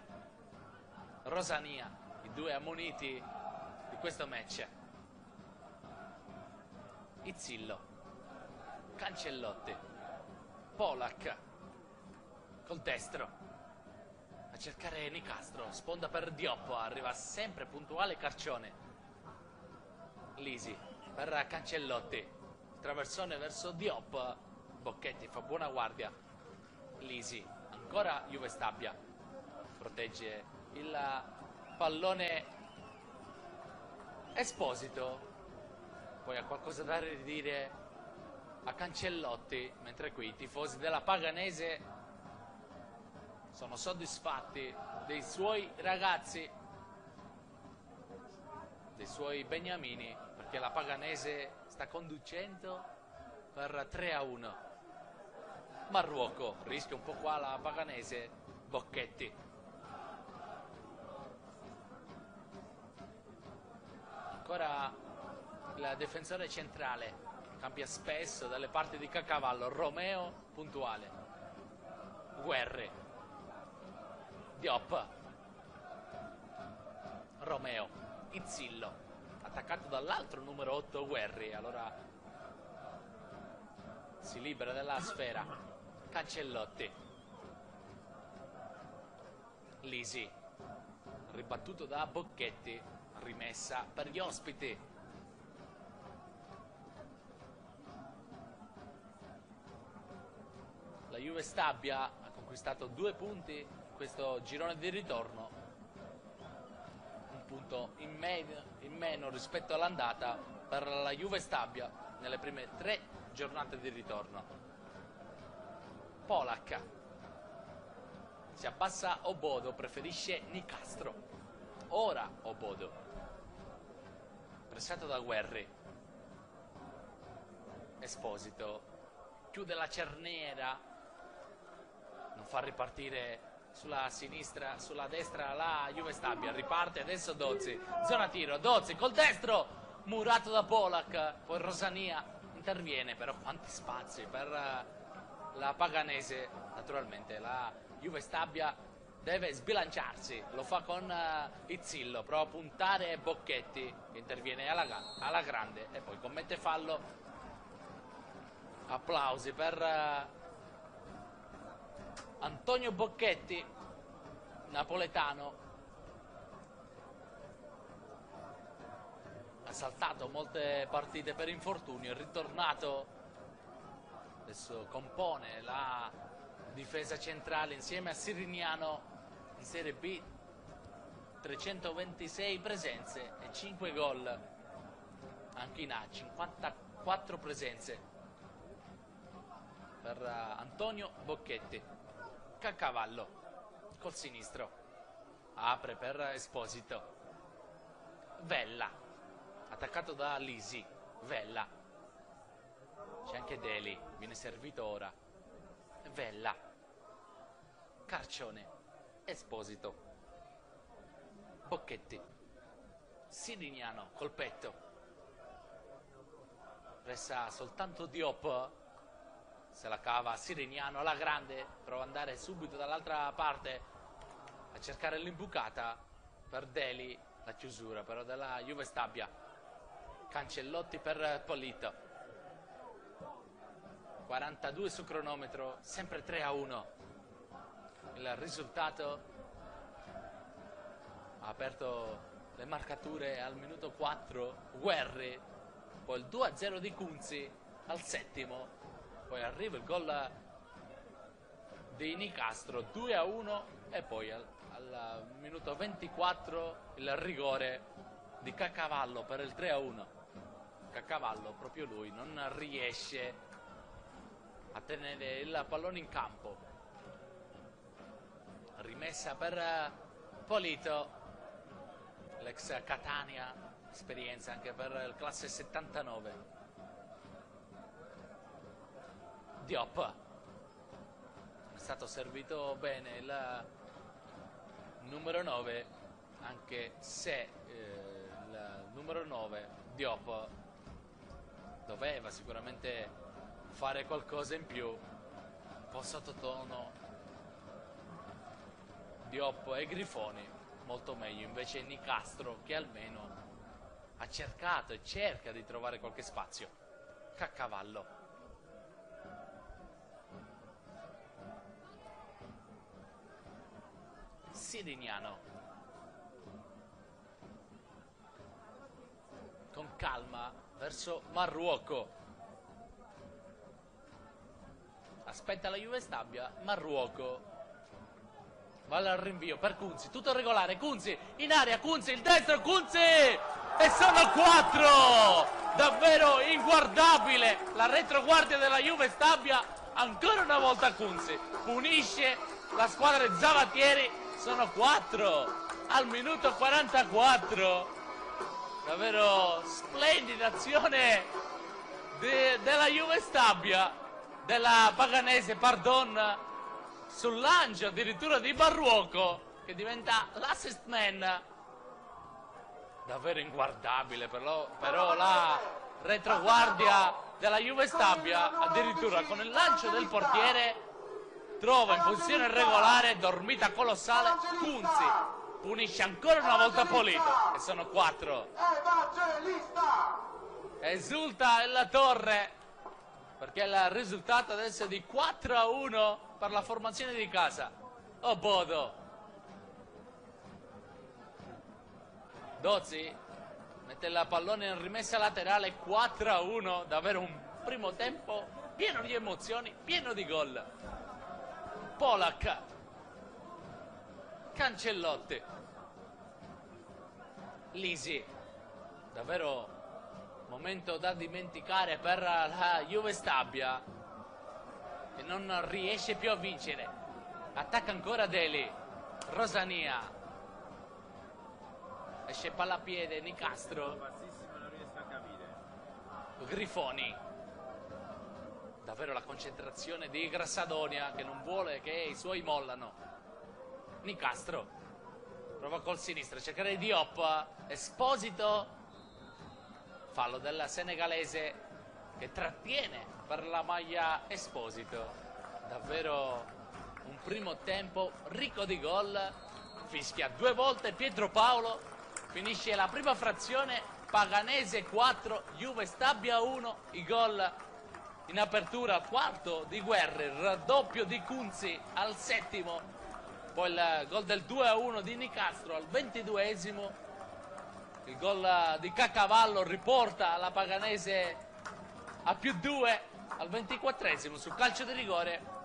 Rosania i due ammoniti di questo match. Izzillo Cancellotti Polak col destro cercare Nicastro, sponda per Diop, arriva sempre puntuale Carcione. Lisi per Cancellotti, traversone verso Diop, Bocchetti fa buona guardia. Lisi, ancora Juve Stabia, protegge il pallone Esposito, poi ha qualcosa da ridire a Cancellotti, mentre qui i tifosi della Paganese sono soddisfatti dei suoi ragazzi, dei suoi beniamini, perché la Paganese sta conducendo per 3 a 1. Marruoco rischia un po' qua la Paganese, Bocchetti. Ancora il difensore centrale cambia spesso dalle parti di Cacavallo, Romeo puntuale, Guerre Diop, Romeo, Izzillo, attaccato dall'altro numero 8 Guerri, allora si libera della sfera, Cancellotti, Lisi, ribattuto da Bocchetti, rimessa per gli ospiti. La Juve Stabia ha conquistato due punti questo girone di ritorno un punto in meno, in meno rispetto all'andata per la Juve Stabia nelle prime tre giornate di ritorno. Polak si abbassa Obodo preferisce Nicastro. Ora Obodo. Pressato da Guerri. Esposito. Chiude la cerniera. Non fa ripartire sulla sinistra, sulla destra la Juve Stabia, riparte adesso Dozzi, zona tiro, Dozzi col destro, murato da Polak, poi Rosania interviene, però quanti spazi per eh, la Paganese, naturalmente la Juve Stabia deve sbilanciarsi, lo fa con uh, Izzillo, prova a puntare Bocchetti. Che interviene alla, alla grande e poi commette fallo. Applausi per uh, Antonio Bocchetti, napoletano, ha saltato molte partite per infortunio, è ritornato, adesso compone la difesa centrale insieme a Sirignano in Serie B, 326 presenze e 5 gol, anche in A, 54 presenze per Antonio Bocchetti. Caccavallo col sinistro. Apre per Esposito. Vella attaccato da Lisi. Vella. C'è anche Deli viene servito ora. Vella. Carcione Esposito. Bocchetti. Sirignano col petto resta soltanto Diop se la cava Sireniano alla grande prova ad andare subito dall'altra parte a cercare l'imbucata per Deli la chiusura però della Juve Stabia. Cancellotti per Polito 42 su cronometro sempre 3 a 1 il risultato ha aperto le marcature al minuto 4 Guerri poi il 2 a 0 di Cunzi al settimo poi arriva il gol di Nicastro 2 a 1 e poi al, al minuto 24 il rigore di Caccavallo per il 3 a 1 Caccavallo proprio lui non riesce a tenere il pallone in campo. Rimessa per Polito l'ex Catania esperienza anche per il classe 79 Diop è stato servito bene il numero 9 anche se eh, il numero 9 Diop doveva sicuramente fare qualcosa in più. Un po' sottotono. Diop e Grifoni molto meglio. Invece Nicastro che almeno ha cercato e cerca di trovare qualche spazio. Caccavallo Sirignano. Con calma verso Marruoco. Aspetta la Juve Stabia, Marruoco. Vale al rinvio per Cunzi, tutto regolare, Cunzi in aria, Cunzi, il destro, Cunzi! E sono quattro! Davvero inguardabile la retroguardia della Juve Stabia, ancora una volta Cunzi, punisce la squadra di Zavatieri, sono quattro al minuto 44. Davvero splendida azione de, della Juve Stabia, della Paganese, pardon, sul lancio addirittura di Barruoco che diventa l'assist man davvero inguardabile però, però la retroguardia della Juve Stabia addirittura con il lancio del portiere trova in posizione regolare dormita colossale Kunzi punisce ancora una volta Polito e sono quattro esulta la torre perché il risultato adesso è di 4 a 1 per la formazione di casa. Oh Bodo. Dozzi mette la pallone in rimessa laterale 4 a 1, davvero un primo tempo pieno di emozioni, pieno di gol. Polak. Cancellotti. Lisi. Davvero momento da dimenticare per la Juve Stabia. Che non riesce più a vincere. Attacca ancora Deli. Rosania. Esce pallapiede Nicastro. Grifoni davvero la concentrazione di Grassadonia che non vuole che i suoi mollano Nicastro prova col sinistro cercare Diop Esposito fallo della senegalese che trattiene per la maglia Esposito. Davvero un primo tempo ricco di gol. Fischia due volte Pietro Paolo. Finisce la prima frazione. Paganese 4, Juve Stabia 1. I gol in apertura quarto di Guerre, il raddoppio di Cunzi al settimo. Poi il gol del 2 a 1 di Nicastro al ventiduesimo il gol di Caccavallo riporta la Paganese a più due al 24esimo sul calcio di rigore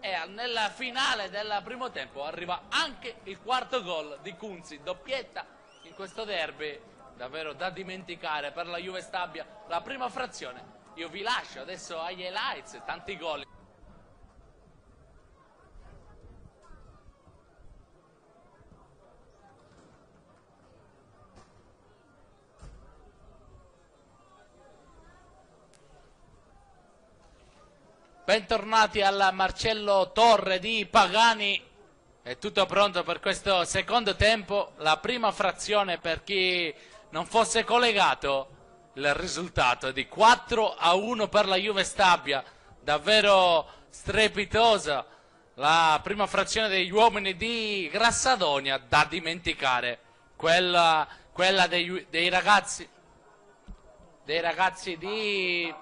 e nella finale del primo tempo arriva anche il quarto gol di Cunzi, doppietta in questo derby, davvero da dimenticare per la Juve Stabia, la prima frazione. Io vi lascio adesso agli highlights, tanti gol. Bentornati al Marcello Torre di Pagani. È tutto pronto per questo secondo tempo. La prima frazione per chi non fosse collegato. Il risultato di 4 a 1 per la Juve Stabia. Davvero strepitosa la prima frazione degli uomini di Grassadonia da dimenticare. Quella, quella dei, dei ragazzi dei ragazzi di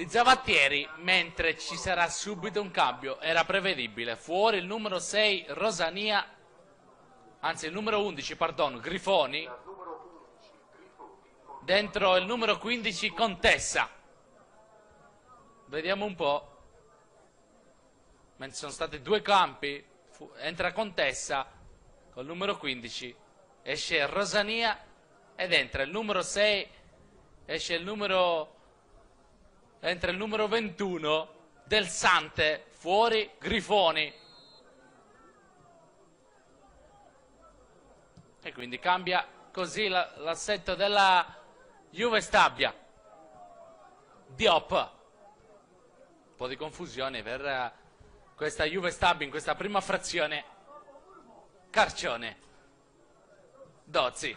di Zavattieri, mentre ci sarà subito un cambio. Era prevedibile. Fuori il numero 6 Rosania, anzi il numero 11, pardon, Grifoni. Dentro il numero 15 Contessa. Vediamo un po'. Mentre sono stati due campi, entra Contessa col numero 15, esce Rosania ed entra il numero 6, esce il numero entra il numero 21 del Sante, fuori Grifoni. E quindi cambia così l'assetto della Juve Stabia. Diop. Un po' di confusione per eh, questa Juve Stabia in questa prima frazione. Carcione. Dozzi.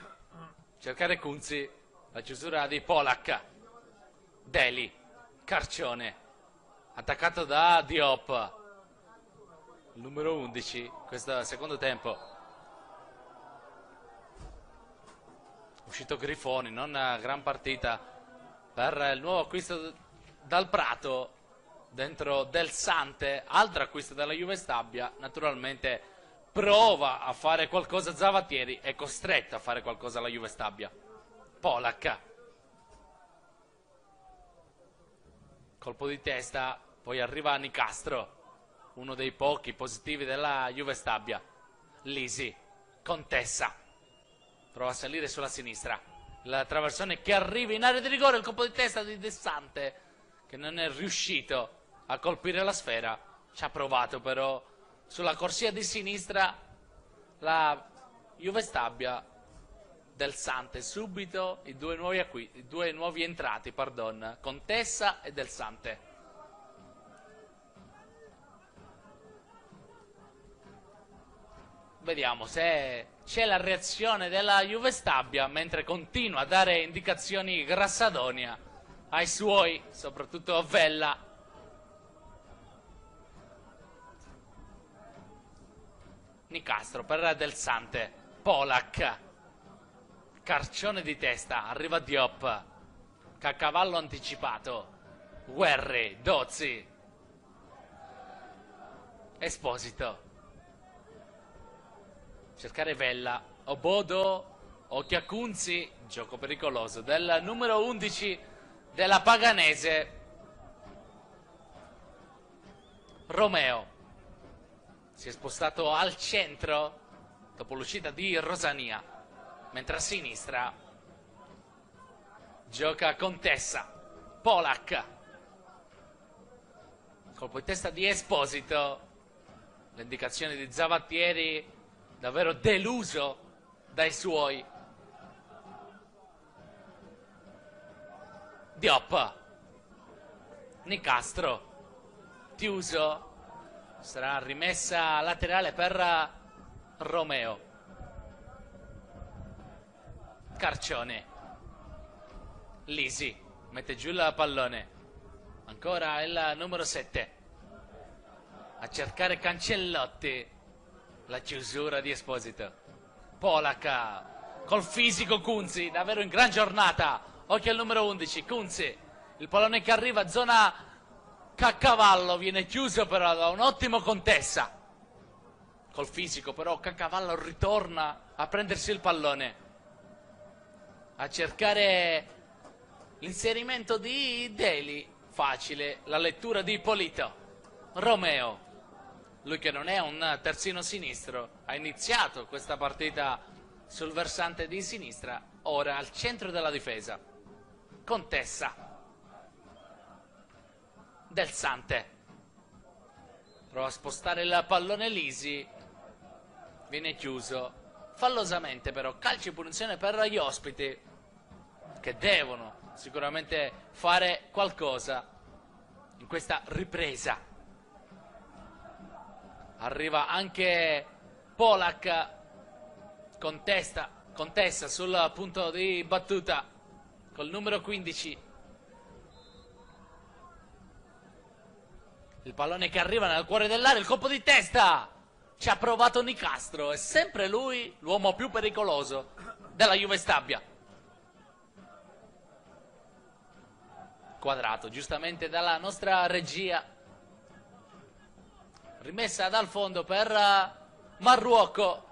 Cercare Kunzi. La chiusura di Polak. Deli. Carcione, attaccato da Diop, numero 11, questo secondo tempo. Uscito Grifoni, non gran partita per il nuovo acquisto dal Prato dentro del Sante, altro acquisto della Juve Stabia, naturalmente prova a fare qualcosa Zavattieri, è costretto a fare qualcosa la Juve Stabia. Polak. Colpo di testa, poi arriva Nicastro, uno dei pochi positivi della Juve Stabia. Lisi, Contessa, prova a salire sulla sinistra. La traversone che arriva in area di rigore, il colpo di testa di Dessante, che non è riuscito a colpire la sfera. Ci ha provato però sulla corsia di sinistra la Juve Stabia del Sante subito i due nuovi, acqui- i due nuovi entrati, pardon, Contessa e del Sante. Vediamo se c'è la reazione della Juve Stabia mentre continua a dare indicazioni Grassadonia ai suoi, soprattutto Vella. Nicastro per Del Sante, Polak, Carcione di testa, arriva Diop, Caccavallo anticipato, Guerri, Dozzi, Esposito, cercare Vella, Obodo, Occhiacunzi, gioco pericoloso del numero 11 della Paganese, Romeo. Si è spostato al centro dopo l'uscita di Rosania, mentre a sinistra gioca Contessa, Polak, colpo di testa di Esposito, le indicazioni di Zavattieri davvero deluso dai suoi. Diop, Nicastro, Tiuso, sarà rimessa laterale per Romeo. Carcione, Lisi, mette giù il pallone, ancora il numero 7, a cercare Cancellotti, la chiusura di Esposito. Polak, col fisico Kunzi, davvero in gran giornata, occhio al numero 11, Kunzi, il pallone che arriva, zona Caccavallo viene chiuso però da un ottimo Contessa. Col fisico però Caccavallo ritorna a prendersi il pallone. A cercare l'inserimento di Deli. Facile, la lettura di Polito. Romeo, lui che non è un terzino sinistro, ha iniziato questa partita sul versante di sinistra, ora al centro della difesa. Contessa del Sante. Prova a spostare il pallone Lisi. Viene chiuso. Fallosamente però. Calcio e punizione per gli ospiti. Che devono sicuramente fare qualcosa in questa ripresa. Arriva anche Polak. Contesta, contesta sul punto di battuta col numero 15 Il pallone che arriva nel cuore dell'area, il colpo di testa! Ci ha provato Nicastro, è sempre lui l'uomo più pericoloso della Juve Stabia. Quadrato, giustamente dalla nostra regia. Rimessa dal fondo per Marruocco.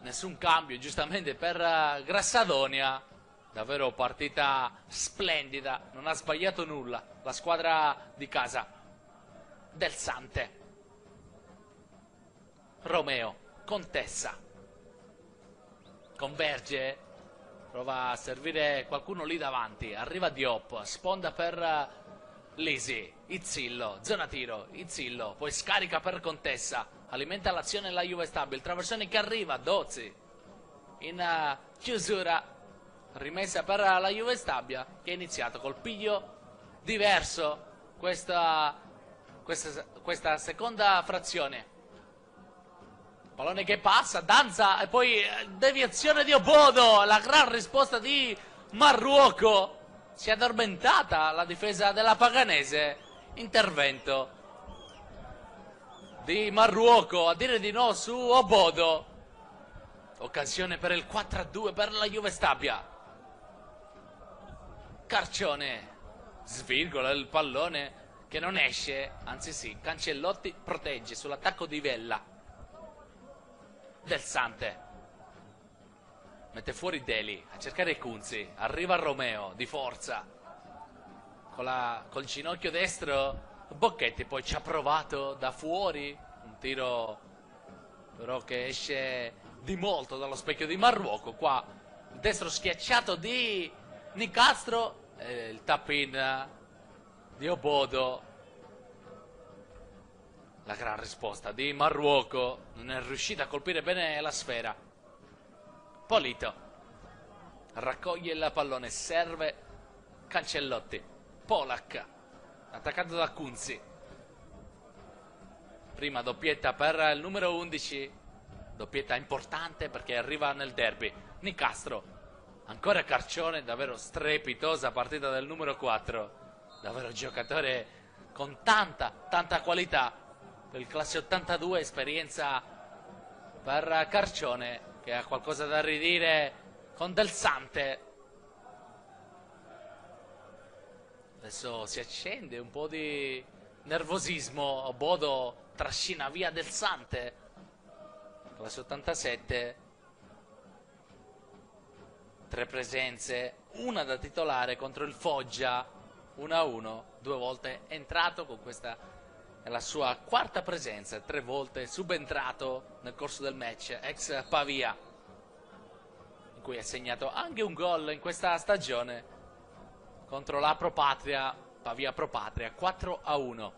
Nessun cambio, giustamente per Grassadonia davvero partita splendida, non ha sbagliato nulla la squadra di casa del Sante. Romeo, Contessa, converge, prova a servire qualcuno lì davanti, arriva Diop, sponda per Lisi, Izzillo, zona tiro, Izzillo, poi scarica per Contessa, alimenta l'azione la Juve Stabile, traversone che arriva, Dozzi, in chiusura rimessa per la Juve Stabia che ha iniziato col piglio diverso questa, questa, questa seconda frazione. Pallone che passa, danza e poi eh, deviazione di Obodo, la gran risposta di Marruoco. Si è addormentata la difesa della Paganese. Intervento di Marruoco a dire di no su Obodo. Occasione per il 4-2 per la Juve Stabia. Carcione svirgola il pallone che non esce, anzi sì, Cancellotti protegge sull'attacco di Vella. Del Sante. Mette fuori Deli a cercare Cunzi. Arriva Romeo di forza. La, col ginocchio destro Bocchetti poi ci ha provato da fuori. Un tiro però che esce di molto dallo specchio di Marruoco. Qua il destro schiacciato di Nicastro. E il tap in di Obodo. La gran risposta di Marruoco. Non è riuscita a colpire bene la sfera. Polito. Raccoglie il pallone. Serve Cancellotti. Polak. Attaccato da Kunzi. Prima doppietta per il numero 11. Doppietta importante perché arriva nel derby. Nicastro. Ancora Carcione, davvero strepitosa partita del numero 4 davvero giocatore con tanta, tanta qualità il classe 82, esperienza per Carcione che ha qualcosa da ridire con Del Sante. Adesso si accende un po' di nervosismo, Bodo trascina via Del Sante, classe 87, tre presenze, una da titolare contro il Foggia. 1-1, due volte entrato con questa è la sua quarta presenza, tre volte subentrato nel corso del match, ex Pavia, in cui ha segnato anche un gol in questa stagione contro la Pro Patria, Pavia Pro Patria, 4-1.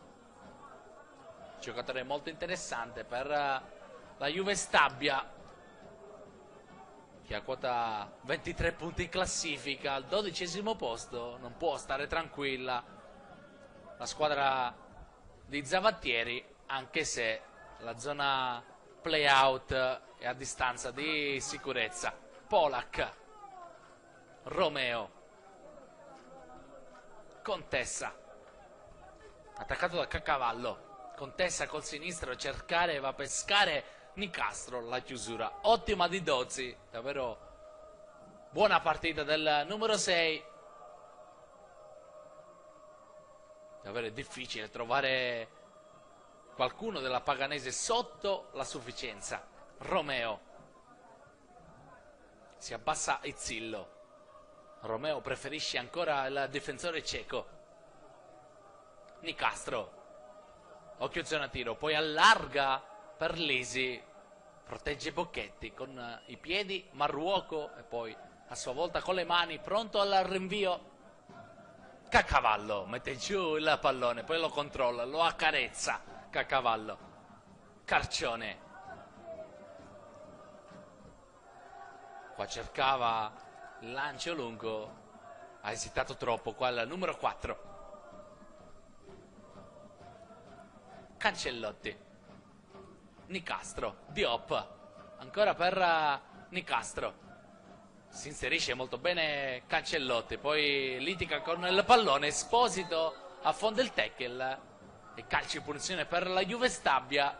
Giocatore molto interessante per la Juve Stabia che ha quota 23 punti in classifica, al dodicesimo posto, non può stare tranquilla la squadra di Zavattieri, anche se la zona play-out è a distanza di sicurezza. Polak, Romeo, Contessa, attaccato da Caccavallo, Contessa col sinistro a cercare, va a pescare Nicastro la chiusura. Ottima di Dozzi, davvero buona partita del numero 6. Davvero difficile trovare qualcuno della Paganese sotto la sufficienza. Romeo si abbassa Izzillo. Romeo preferisce ancora il difensore cieco. Nicastro. Occhio zona tiro, poi allarga per Lisi protegge Bocchetti con i piedi Marruoco e poi a sua volta con le mani pronto al rinvio Caccavallo mette giù il pallone poi lo controlla, lo accarezza. Caccavallo. Carcione. Qua cercava il lancio lungo. Ha esitato troppo qua il numero 4 Cancellotti. Nicastro, Diop, ancora per uh, Nicastro. Si inserisce molto bene Cancellotti, poi litiga con il pallone, Esposito affonda il tackle e calcio in punizione per la Juve Stabia.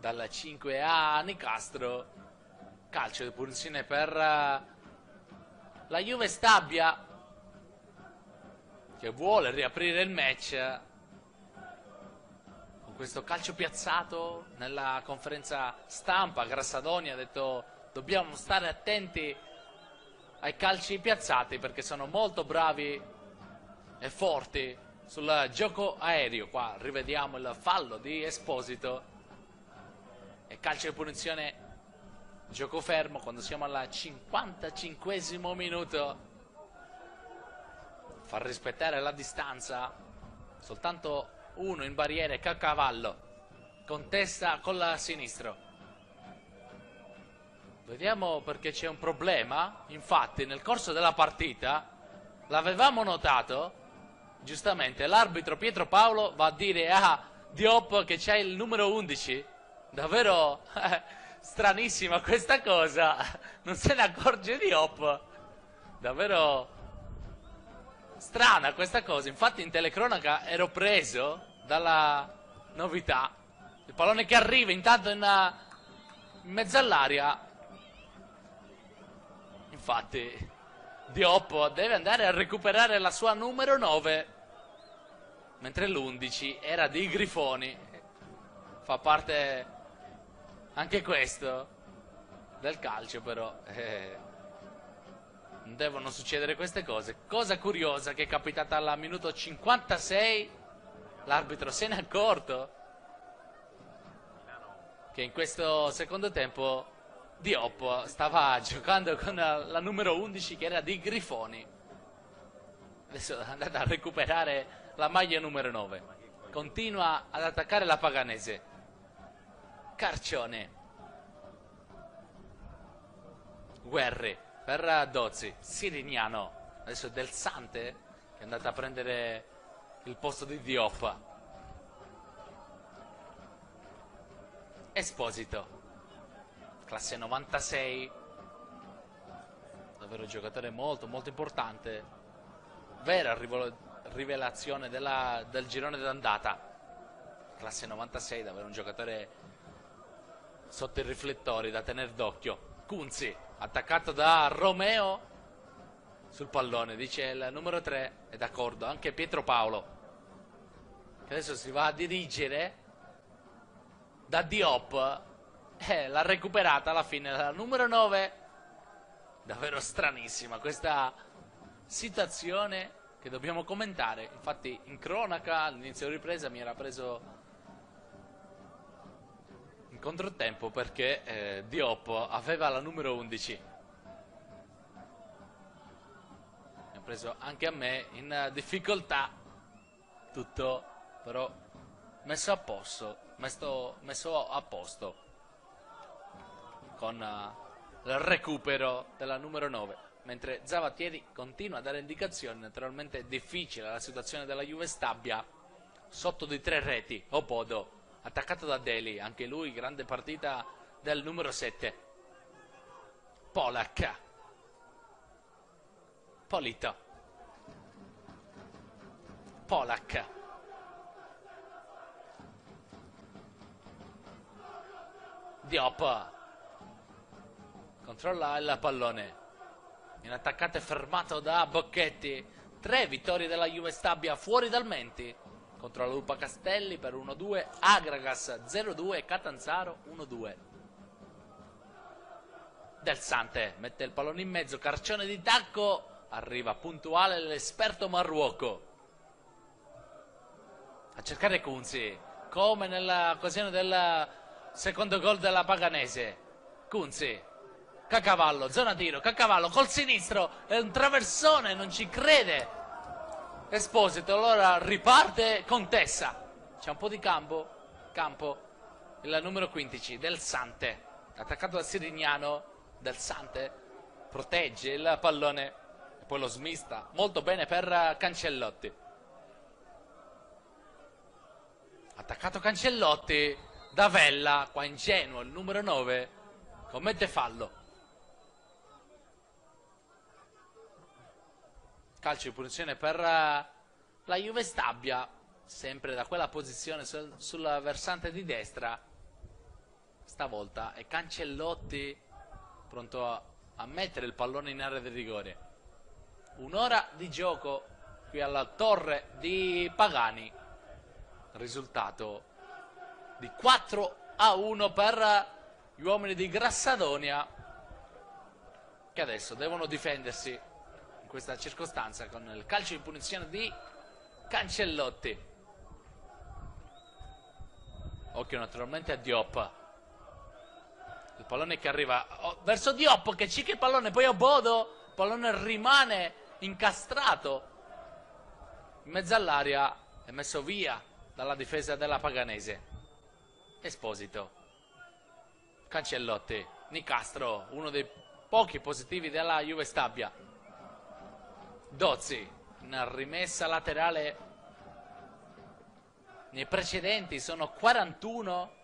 Dal 5 a Nicastro, calcio di punizione per uh, la Juve Stabia che vuole riaprire il match questo calcio piazzato nella conferenza stampa Grassadoni ha detto dobbiamo stare attenti ai calci piazzati perché sono molto bravi e forti sul gioco aereo. Qua rivediamo il fallo di Esposito. E calcio di punizione gioco fermo quando siamo al 55 minuto. Far rispettare la distanza. Soltanto uno in barriere, Caccavallo, contesta con la sinistro. Vediamo perché c'è un problema, infatti nel corso della partita l'avevamo notato, giustamente l'arbitro Pietro Paolo va a dire a Diop che c'è il numero 11, davvero eh, stranissima questa cosa, non se ne accorge Diop, davvero strana questa cosa, infatti in telecronaca ero preso dalla novità. Il pallone che arriva intanto in, in mezzo all'aria. Infatti Diop deve andare a recuperare la sua numero 9, mentre l'11 era di Grifoni. Fa parte anche questo del calcio, però. Eh, non devono succedere queste cose. Cosa curiosa che è capitata al minuto 56, l'arbitro se n'è accorto che in questo secondo tempo Diop stava giocando con la numero 11 che era di Grifoni. Adesso è andata a recuperare la maglia numero 9. Continua ad attaccare la Paganese. Carcione. Guerri per Dozzi. Sirignano. Adesso Del Sante che è andata a prendere il posto di Diop. Esposito classe 96, davvero giocatore molto molto importante, vera rivelazione della, del girone d'andata, classe 96, davvero un giocatore sotto i riflettori da tenere d'occhio. Kunzi, attaccato da Romeo sul pallone, dice il numero 3, è d'accordo, anche Pietro Paolo, che adesso si va a dirigere da Diop eh, l'ha recuperata alla fine. La numero 9 davvero stranissima questa situazione che dobbiamo commentare. Infatti in cronaca all'inizio ripresa mi era preso in controtempo perché eh, Diop aveva la numero 11 mi ha preso anche a me in difficoltà. Tutto però messo a posto messo, messo a posto con uh, il recupero della numero 9 mentre Zavattieri continua a dare indicazioni naturalmente è difficile la situazione della Juve Stabia sotto di tre reti. Opodo attaccato da Deli anche lui grande partita del numero 7 Polak. Polito. Polak. Diop controlla il pallone. In attaccata è fermato da Bocchetti. Tre vittorie della Juve Stabia fuori dal Menti. Contro la Lupa Castelli per 1-2 Agragas 0-2 Catanzaro 1-2 Del Sante mette il pallone in mezzo Carcione di tacco arriva puntuale l'esperto Marruoco. A cercare Kunzi come nell'occasione del secondo gol della Paganese. Kunzi Cacavallo, zona tiro, Cacavallo col sinistro, è un traversone, non ci crede. Esposito, allora riparte Contessa. C'è un po' di campo, campo, il numero 15 del Sante, attaccato da Sirignano, del Sante, protegge il pallone e poi lo smista molto bene per Cancellotti. Attaccato Cancellotti, da Vella, qua ingenuo, il numero 9, commette fallo. Calcio di punizione per eh, la Juve Stabia sempre da quella posizione sul, sul versante di destra stavolta è Cancellotti pronto a, a mettere il pallone in area di rigore. Un'ora di gioco qui alla torre di Pagani risultato di 4 a 1 per gli uomini di Grassadonia che adesso devono difendersi questa circostanza con il calcio di punizione di Cancellotti. Occhio naturalmente a Diop. Il pallone che arriva oh, verso Diop che cicca il pallone, poi a Bodo. Il pallone rimane incastrato in mezzo all'aria. È messo via dalla difesa della Paganese. Esposito. Cancellotti. Nicastro, uno dei pochi positivi della Juve Stabia. Dozzi, una rimessa laterale. Nei precedenti sono 41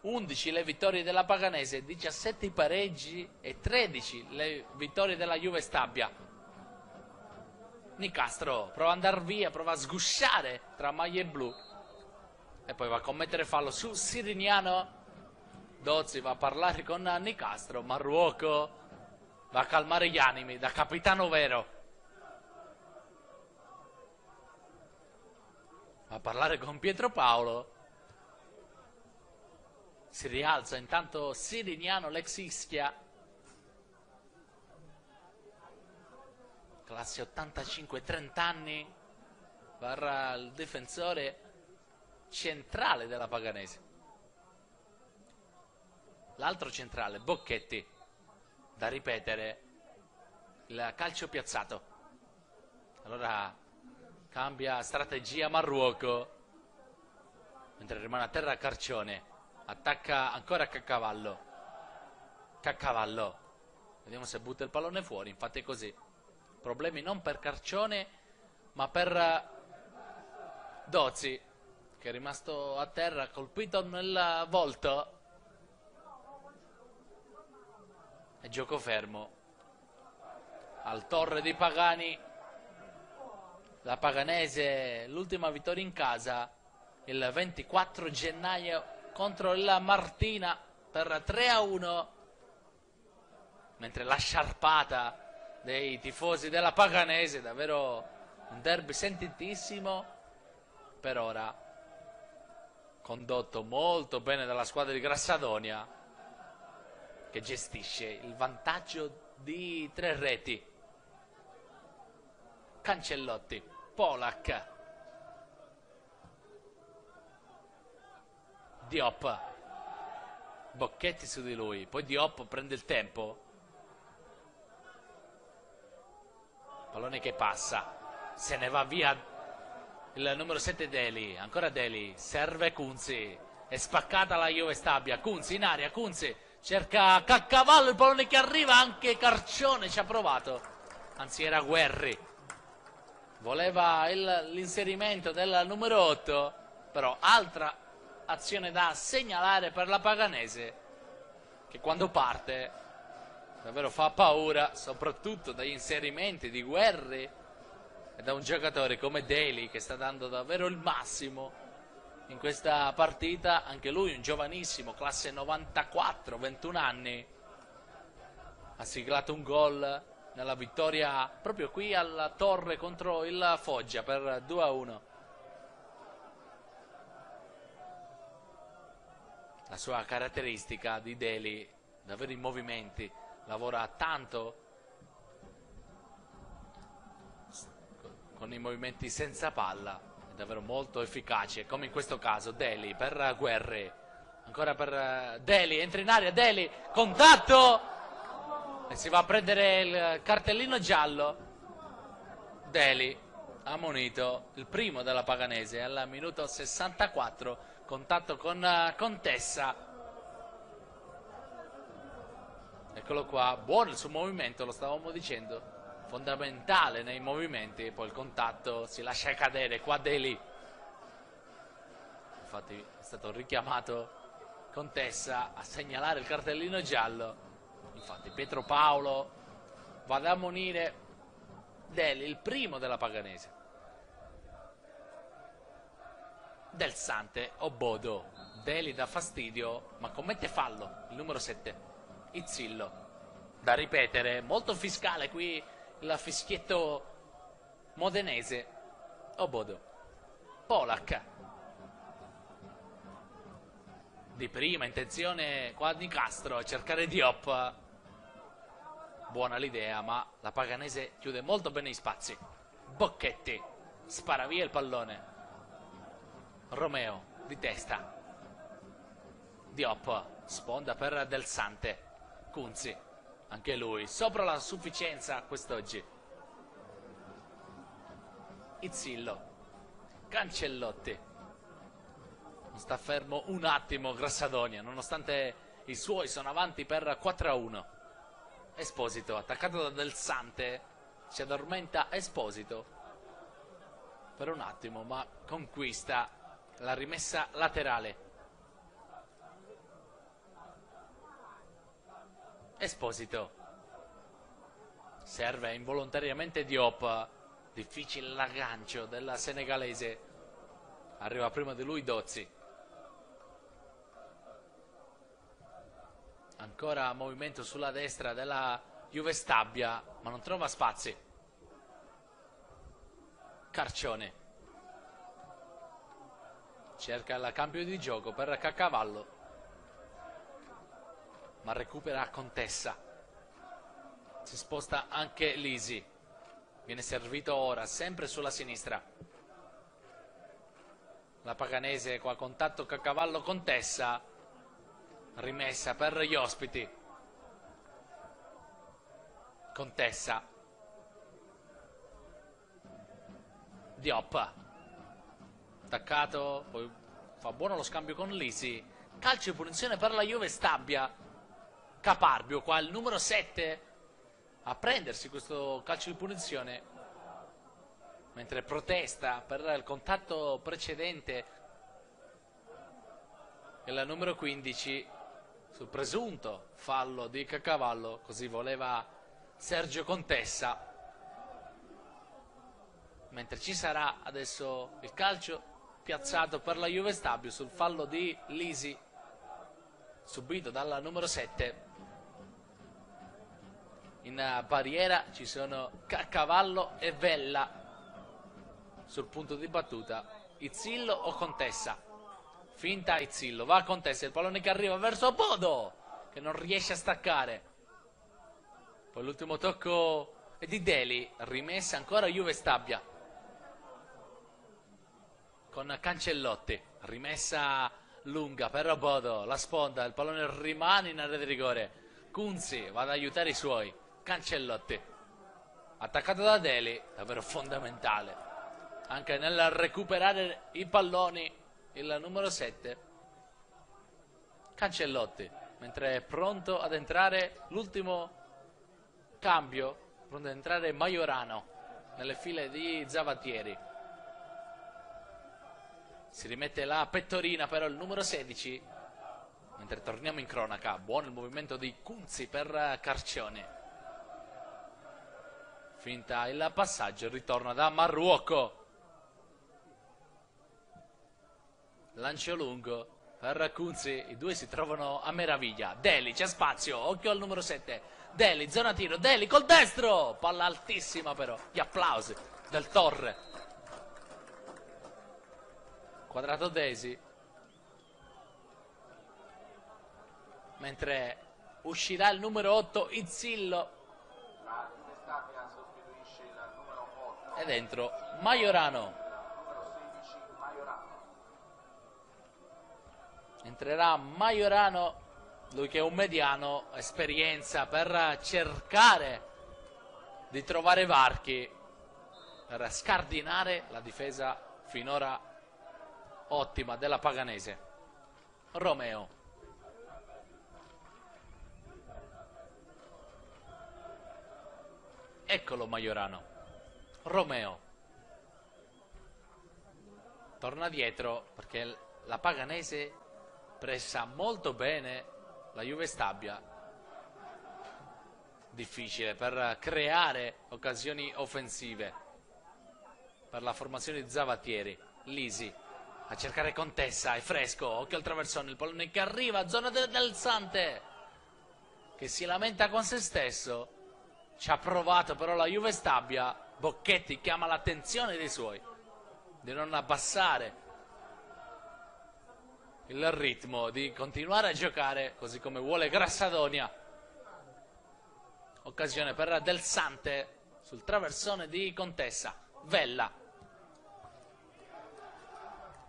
11 le vittorie della Paganese 17 i pareggi e 13 le vittorie della Juve Stabia. Nicastro prova ad andare via prova a sgusciare tra maglie blu e poi va a commettere fallo su Siriniano. Dozzi va a parlare con Nicastro Marruoco va a calmare gli animi da capitano vero. A parlare con Pietro Paolo. Si rialza intanto Sirignano l'ex Ischia. Classe 85, 30 anni. Barra il difensore centrale della Paganese. L'altro centrale, Bocchetti, da ripetere, il calcio piazzato. Allora cambia strategia Marruoco, mentre rimane a terra Carcione, attacca ancora Caccavallo. Caccavallo, vediamo se butta il pallone fuori, infatti è così. Problemi non per Carcione, ma per Dozzi, che è rimasto a terra colpito nel volto. E gioco fermo. Al Torre dei Pagani la Paganese l'ultima vittoria in casa il 24 gennaio contro il Martina per 3 a 1 mentre la sciarpata dei tifosi della Paganese davvero un derby sentitissimo per ora condotto molto bene dalla squadra di Grassadonia che gestisce il vantaggio di tre reti. Cancellotti, Polak, Diop, Bocchetti su di lui, poi Diop prende il tempo. Pallone che passa, se ne va via il numero 7 Deli, ancora Deli, serve Kunzi, è spaccata la Juve Stabia, Kunzi in aria, Kunzi cerca Caccavallo, il pallone che arriva, anche Carcione ci ha provato, anzi era Guerri, voleva l'inserimento del numero 8, però altra azione da segnalare per la Paganese, che quando parte davvero fa paura, soprattutto dagli inserimenti di Guerri e da un giocatore come Daly che sta dando davvero il massimo in questa partita, anche lui un giovanissimo, classe 94, 21 anni, ha siglato un gol nella vittoria proprio qui alla Torre contro il Foggia per 2 a 1. La sua caratteristica di Deli, davvero in movimenti, lavora tanto con i movimenti senza palla davvero molto efficace, come in questo caso Deli per Guerri, ancora per eh, Deli, entra in aria, Deli, contatto e si va a prendere il cartellino giallo. Deli ha munito il primo della Paganese al minuto 64, contatto con eh, Contessa. Eccolo qua, buono il suo movimento, lo stavamo dicendo fondamentale nei movimenti, poi il contatto si lascia cadere qua Deli. Infatti è stato richiamato Contessa a segnalare il cartellino giallo. Infatti Pietro Paolo va ad ammonire Deli, il primo della Paganese. Del Sante Obodo. Deli dà fastidio, ma commette fallo, il numero 7. Izzillo. Da ripetere, molto fiscale qui il fischietto modenese Obodo Polak di prima intenzione qua di Castro a cercare Diop buona l'idea ma la Paganese chiude molto bene i spazi Bocchetti spara via il pallone Romeo di testa Diop sponda per Del Sante Kunzi anche lui, sopra la sufficienza quest'oggi. Izzillo, Cancellotti. Non sta fermo un attimo Grassadonia, nonostante i suoi sono avanti per 4 a 1. Esposito, attaccato da Del Sante, si addormenta Esposito per un attimo, ma conquista la rimessa laterale. Esposito. Serve involontariamente Diop. Difficile l'aggancio della senegalese. Arriva prima di lui Dozzi. Ancora movimento sulla destra della Juve Stabia, ma non trova spazi. Carcione. Cerca il cambio di gioco per Caccavallo. Ma recupera Contessa. Si sposta anche Lisi. Viene servito ora, sempre sulla sinistra. La Paganese qua contatto Caccavallo Contessa. Rimessa per gli ospiti. Contessa. Diop. Attaccato, poi fa buono lo scambio con Lisi. Calcio di punizione per la Juve Stabia. Caparbio qua, il numero 7, a prendersi questo calcio di punizione. Mentre protesta per il contatto precedente il numero 15 sul presunto fallo di Cacavallo, così voleva Sergio Contessa. Mentre ci sarà adesso il calcio piazzato per la Juve Stabio sul fallo di Lisi, subito dalla numero 7. In barriera ci sono Caccavallo e Vella. Sul punto di battuta Izzillo o Contessa. Finta Izzillo, va a Contessa, il pallone che arriva verso Bodo, che non riesce a staccare. Poi l'ultimo tocco di Deli, rimessa ancora Juve Stabia. Con Cancellotti, rimessa lunga per Robodo, la sponda, il pallone rimane in area di rigore. Kunzi va ad aiutare i suoi, Cancellotti. Attaccato da Deli, davvero fondamentale. Anche nel recuperare i palloni, il numero 7. Cancellotti, mentre è pronto ad entrare l'ultimo Cambio, pronto ad entrare Majorano nelle file di Zavatieri. Si rimette la pettorina però il numero 16. Mentre torniamo in cronaca, buono il movimento di Cunzi per Carcione. Finta il passaggio, ritorna da Marruocco. Lancio lungo per Cunzi, i due si trovano a meraviglia. Deli, c'è spazio, occhio al numero 7. Deli, zona tiro, Deli col destro, palla altissima però, gli applausi del Torre. Quadrato Desi. Mentre uscirà il numero 8 Izzillo. E dentro Majorano. Entrerà Majorano lui che è un mediano, esperienza per cercare di trovare varchi, per scardinare la difesa finora ottima della Paganese. Romeo. Eccolo Majorano. Romeo. Torna dietro perché la Paganese pressa molto bene la Juve Stabia. Difficile per creare occasioni offensive per la formazione di Zavatieri Lisi a cercare Contessa è fresco occhio al traversone il pallone che arriva zona del, Sante che si lamenta con se stesso. Ci ha provato però la Juve Stabia. Bocchetti chiama l'attenzione dei suoi di non abbassare il ritmo di continuare a giocare così come vuole Grassadonia. Occasione per Del Sante sul traversone di Contessa. Vella.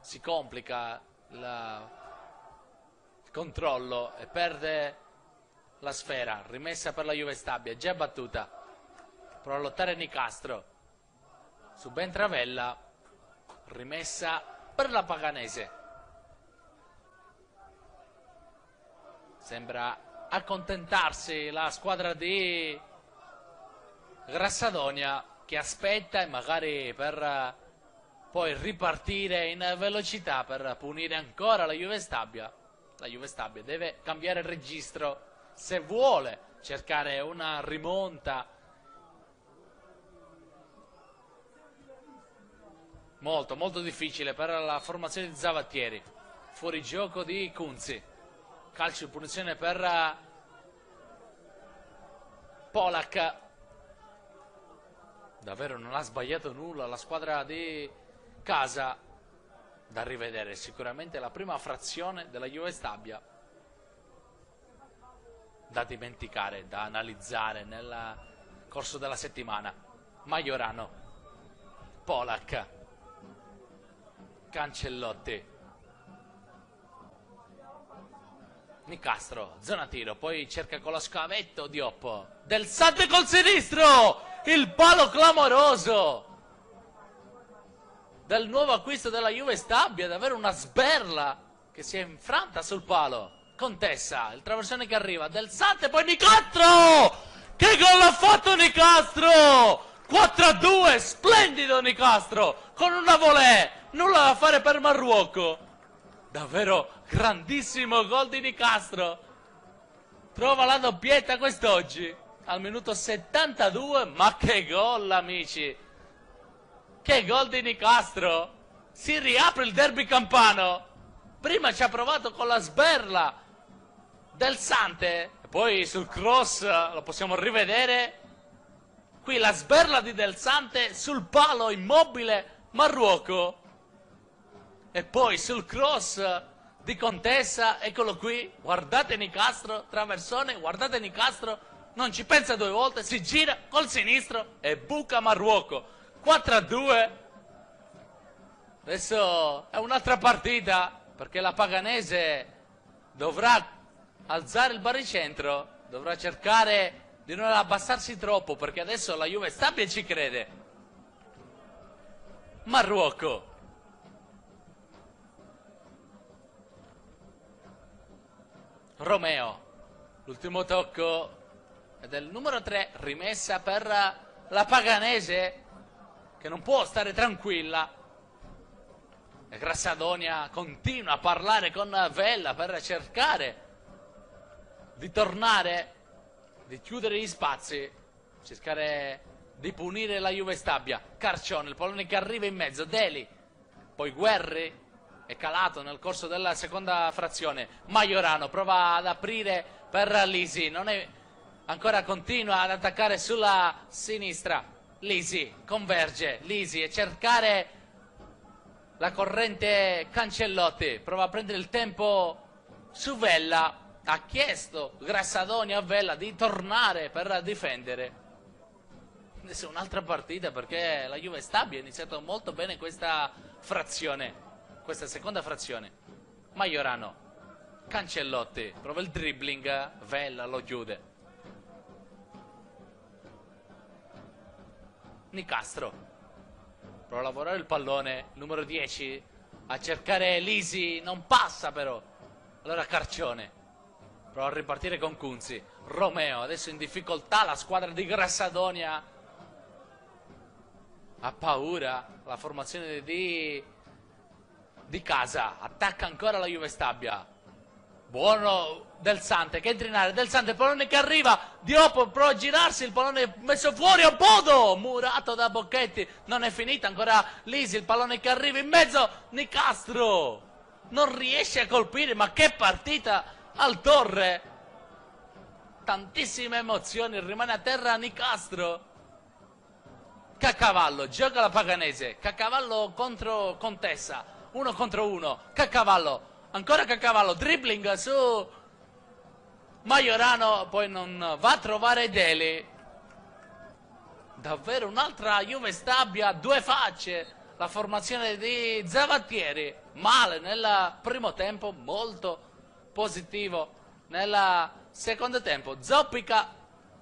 Si complica il controllo e perde la sfera. Rimessa per la Juve Stabia, già battuta. Prova a lottare Nicastro. Subentra Vella. Rimessa per la Paganese. Sembra accontentarsi la squadra di Grassadonia che aspetta e magari per poi ripartire in velocità per punire ancora la Juve Stabia. La Juve Stabia deve cambiare registro se vuole cercare una rimonta. Molto, molto difficile per la formazione di Zavattieri. Fuori gioco di Kunzi calcio di punizione per Polak. Davvero non ha sbagliato nulla la squadra di casa. Da rivedere sicuramente la prima frazione della Juve Stabia. Da dimenticare, da analizzare nel corso della settimana. Majorano. Polak. Cancellotti. Nicastro, zona tiro, poi cerca con lo scavetto Diop. Del Sante col sinistro! Il palo clamoroso! Del nuovo acquisto della Juve Stabia, davvero una sberla che si è infranta sul palo. Contessa, il traversone che arriva, Del Sante, poi Nicastro! Che gol ha fatto Nicastro! 4-2, splendido Nicastro! Con una volée, nulla da fare per Marruocco. Davvero grandissimo gol di Nicastro. Trova la doppietta quest'oggi. Al minuto 72. Ma che gol, amici! Che gol di Nicastro! Si riapre il derby campano. Prima ci ha provato con la sberla del Sante. E poi sul cross lo possiamo rivedere. Qui la sberla di Del Sante sul palo immobile Marruoco. E poi sul cross di Contessa, eccolo qui, guardate Nicastro, traversone, guardate Nicastro, non ci pensa due volte, si gira col sinistro e buca Marruoco. 4 a 2. Adesso è un'altra partita perché la Paganese dovrà alzare il baricentro, dovrà cercare di non abbassarsi troppo perché adesso la Juve stabile ci crede. Marruoco Romeo. L'ultimo tocco è del numero 3, rimessa per la Paganese che non può stare tranquilla. E Grassadonia continua a parlare con Vella per cercare di tornare, di chiudere gli spazi, cercare di punire la Juve Stabia. Carcione, il pallone che arriva in mezzo, Deli, poi Guerri, è calato nel corso della seconda frazione. Maiorano prova ad aprire per Lisi, non è, ancora continua ad attaccare sulla sinistra. Lisi converge, Lisi e cercare la corrente Cancellotti, prova a prendere il tempo su Vella, ha chiesto Grassadoni a Vella di tornare per difendere. Adesso un'altra partita perché la Juve Stabia ha iniziato molto bene questa frazione questa seconda frazione. Majorano, Cancellotti, prova il dribbling, Vella lo chiude. Nicastro, prova a lavorare il pallone, numero 10, a cercare Lisi, non passa però. Allora Carcione, prova a ripartire con Cunzi. Romeo, adesso in difficoltà la squadra di Grassadonia. Ha paura la formazione di di casa. Attacca ancora la Juve Stabia. Buono Del Sante che entra in area. Del Sante, il pallone che arriva. Diop prova a girarsi. Il pallone messo fuori a Bodo. Murato da Bocchetti. Non è finita ancora Lisi. Il pallone che arriva in mezzo. Nicastro. Non riesce a colpire. Ma che partita al torre. Tantissime emozioni. Rimane a terra Nicastro. Caccavallo. Gioca la Paganese. Caccavallo contro Contessa uno contro uno, Caccavallo, ancora Caccavallo, dribbling su. Majorano, poi non va a trovare Deli. Davvero un'altra Juve Stabia, due facce, la formazione di Zavattieri, male nel primo tempo, molto positivo nel secondo tempo. Zoppica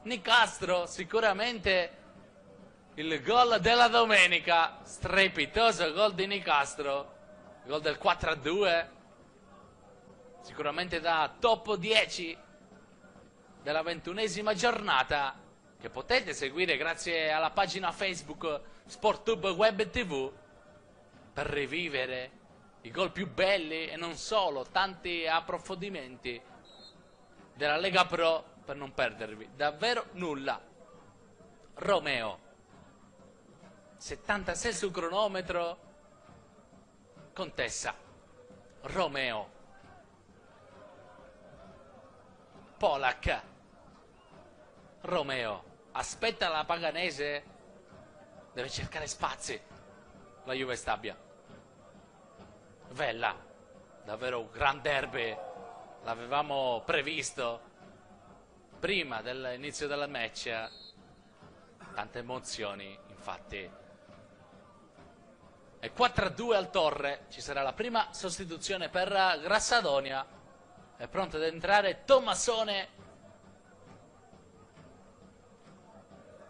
Nicastro, sicuramente il gol della domenica, strepitoso gol di Nicastro gol del 4 a 2 sicuramente da top 10 della ventunesima giornata che potete seguire grazie alla pagina Facebook SportTube Web TV per rivivere i gol più belli e non solo, tanti approfondimenti della Lega Pro per non perdervi davvero nulla. Romeo 76 sul cronometro Contessa, Romeo, Polak, Romeo aspetta la Paganese, deve cercare spazi. La Juve Stabia. Vella, davvero un gran derby, l'avevamo previsto prima dell'inizio della match. Tante emozioni, infatti. E 4-2 al Torre, ci sarà la prima sostituzione per Grassadonia. È pronto ad entrare Tommasone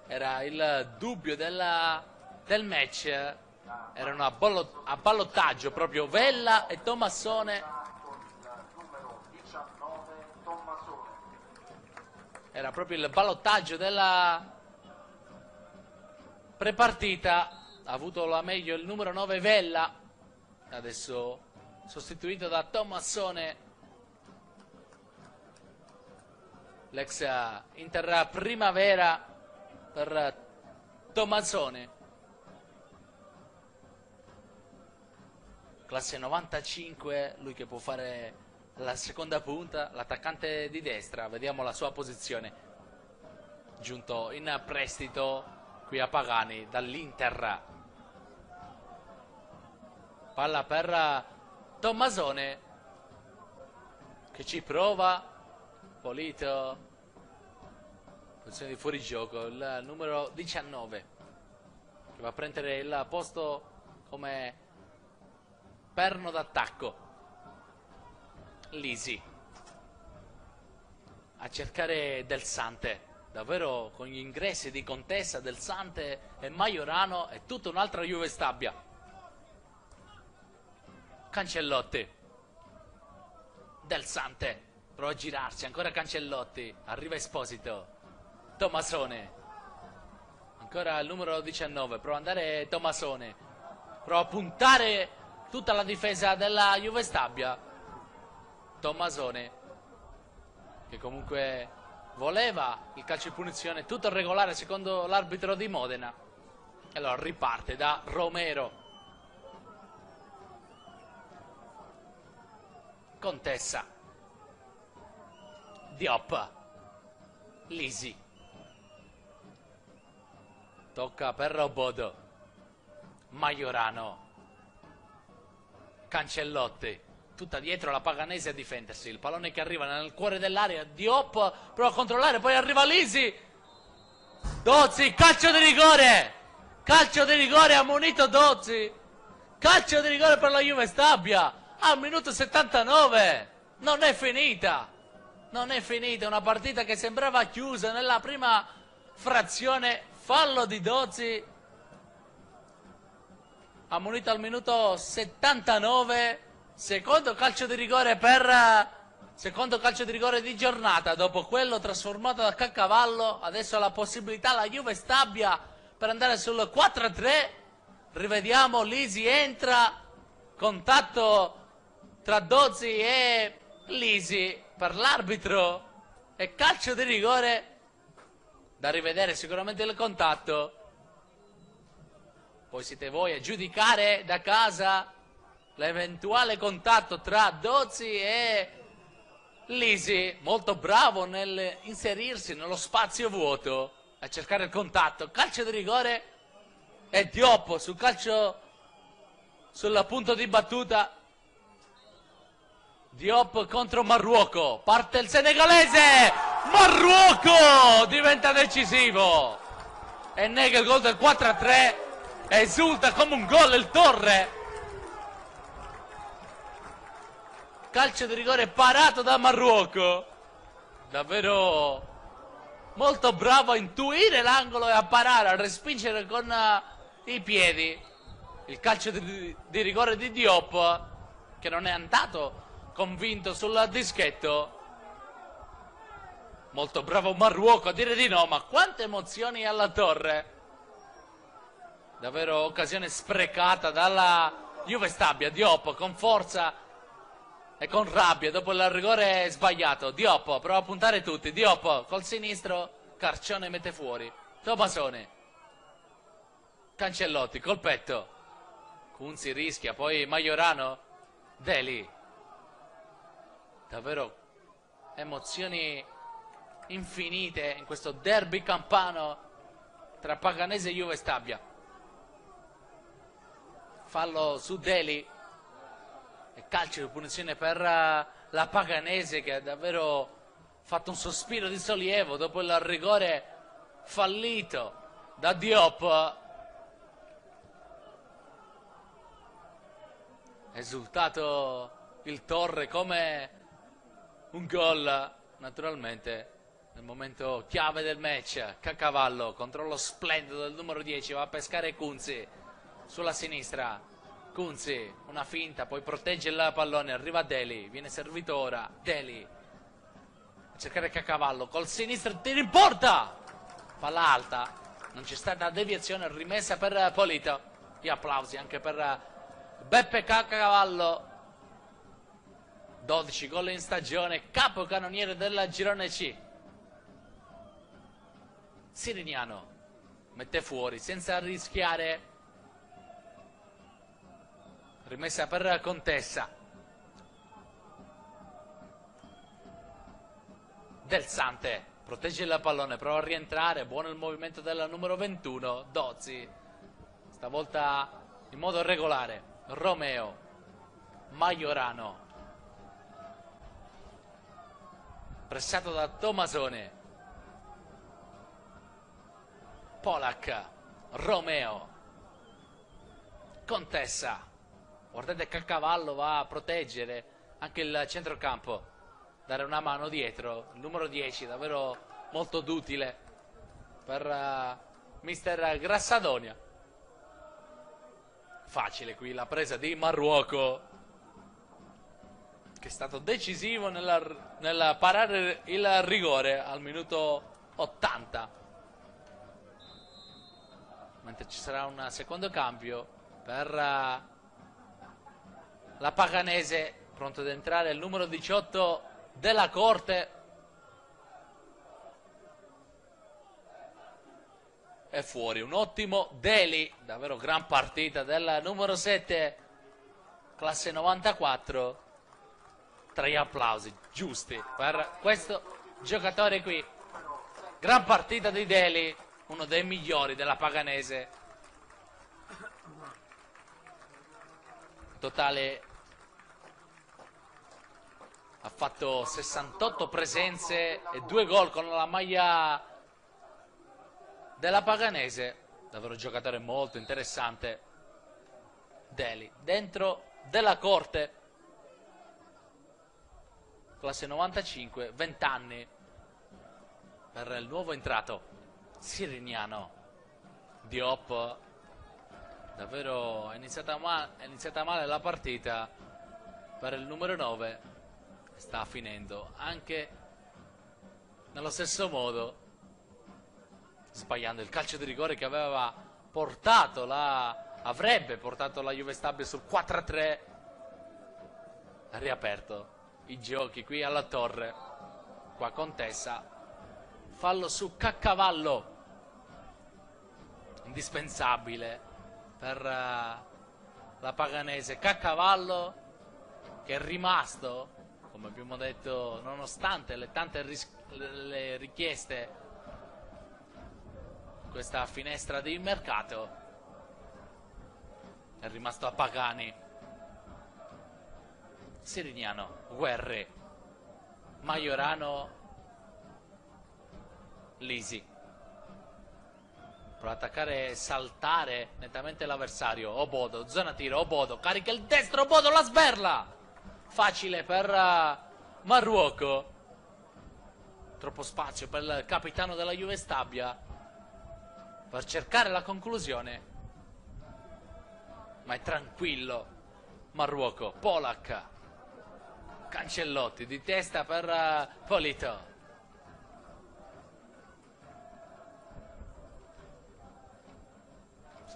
era il dubbio della, del match, erano a, bollo, a ballottaggio proprio Vella e Tommassone. Era proprio il ballottaggio della prepartita, ha avuto la meglio il numero 9 Vella, adesso sostituito da Tommassone. L'ex Inter Primavera per Tommazzone. Classe 95, lui che può fare la seconda punta, l'attaccante di destra, vediamo la sua posizione. Giunto in prestito qui a Pagani dall'Inter. Palla per Tommasone che ci prova. Polito posizione di fuorigioco, il numero 19 che va a prendere il posto come perno d'attacco. Lisi a cercare Del Sante, davvero con gli ingressi di Contessa, Del Sante e Maiorano è tutta un'altra Juve Stabia. Cancellotti. Del Sante prova a girarsi, ancora Cancellotti, arriva Esposito. Tommasone. Ancora il numero 19. Prova ad andare Tommasone. Prova a puntare tutta la difesa della Juve Stabia. Tommasone. Che comunque voleva il calcio di punizione. Tutto regolare secondo l'arbitro di Modena. E allora riparte da Romero. Contessa. Diop. Lisi. Tocca per Robodo. Maiorano. Cancellotti. Tutta dietro la Paganese a difendersi. Il pallone che arriva nel cuore dell'area. Diop prova a controllare, poi arriva Lisi. Dozzi, calcio di rigore. Calcio di rigore, ha munito Dozzi. Calcio di rigore per la Juve Stabia. Al minuto 79. Non è finita. Non è finita. Una partita che sembrava chiusa nella prima frazione fallo di Dozzi ammonito al minuto 79 secondo calcio di rigore per secondo calcio di rigore di giornata dopo quello trasformato da Caccavallo adesso la possibilità la Juve Stabia per andare sul 4-3 rivediamo Lisi entra contatto tra Dozzi e Lisi per l'arbitro e calcio di rigore da rivedere sicuramente il contatto. Poi siete voi a giudicare da casa l'eventuale contatto tra Dozzi e Lisi, molto bravo nel inserirsi nello spazio vuoto a cercare il contatto. Calcio di rigore e Diop sul calcio sul punto di battuta. Diop contro Marruoco. Parte il senegalese. Marruoco diventa decisivo. E nega il gol del 4-3 esulta come un gol il Torre. Calcio di rigore parato da Marruoco. Davvero molto bravo a intuire l'angolo e a parare a respingere con uh, i piedi. Il calcio di, di rigore di Diop che non è andato convinto sul dischetto Molto bravo Marruoco a dire di no, ma quante emozioni alla torre. Davvero occasione sprecata dalla Juve Stabia, Diop con forza e con rabbia dopo il rigore sbagliato. Diop prova a puntare tutti, Diop col sinistro, Carcione mette fuori. Tomasone. Cancellotti col petto. Cunzi rischia, poi Maiorano. Deli. Davvero emozioni infinite in questo derby campano tra Paganese e Juve Stabia. Fallo su Deli e calcio di punizione per uh, la Paganese che ha davvero fatto un sospiro di sollievo dopo il rigore fallito da Diop. Esultato il Torre come un gol naturalmente nel momento chiave del match. Cacavallo controllo splendido del numero 10 va a pescare Kunzi sulla sinistra. Kunzi una finta poi protegge il pallone arriva Deli viene servito ora Deli. A cercare Cacavallo col sinistro tiro in porta! Palla alta non c'è stata deviazione rimessa per Polito. Gli applausi anche per Beppe Cacavallo 12 gol in stagione capocannoniere della girone C. Siriniano mette fuori senza rischiare. Rimessa per Contessa. Del Sante protegge il pallone prova a rientrare buono il movimento del numero 21 Dozzi. Stavolta in modo regolare Romeo Maiorano pressato da Tomasone Polak, Romeo, Contessa. Guardate che cavallo va a proteggere anche il centrocampo, dare una mano dietro. Il numero 10, davvero molto d'utile per uh, mister Grassadonia. Facile qui la presa di Marruoco, che è stato decisivo nel, nel parare il rigore al minuto 80 mentre ci sarà un secondo cambio per uh, la Paganese pronto ad entrare il numero 18 della Corte. È fuori un ottimo Deli davvero gran partita del numero 7 classe 94 tre applausi giusti per questo giocatore qui gran partita di Deli uno dei migliori della Paganese. Totale ha fatto 68 presenze e due gol con la maglia della Paganese. Davvero un giocatore molto interessante. Deli, dentro della corte. Classe 95, 20 anni per il nuovo entrato. Sirignano Diop. Davvero è iniziata, è iniziata male la partita. Per il numero 9 sta finendo. Anche nello stesso modo sbagliando il calcio di rigore che aveva portato la avrebbe portato la Juve Stabile sul 4-3 ha riaperto i giochi qui alla torre. Qua Contessa. Fallo su Caccavallo. Indispensabile per uh, la Paganese Caccavallo che è rimasto come abbiamo detto nonostante le tante le richieste questa finestra di mercato è rimasto a Pagani Sirignano Guerre Maiorano Lisi. Prova ad attaccare e saltare nettamente l'avversario. Obodo, zona tiro, Obodo, carica il destro, Obodo la sberla! Facile per uh, Marruoco. Troppo spazio per il capitano della Juve Stabia. Per cercare la conclusione. Ma è tranquillo. Marruoco, Polak. Cancellotti di testa per uh, Polito.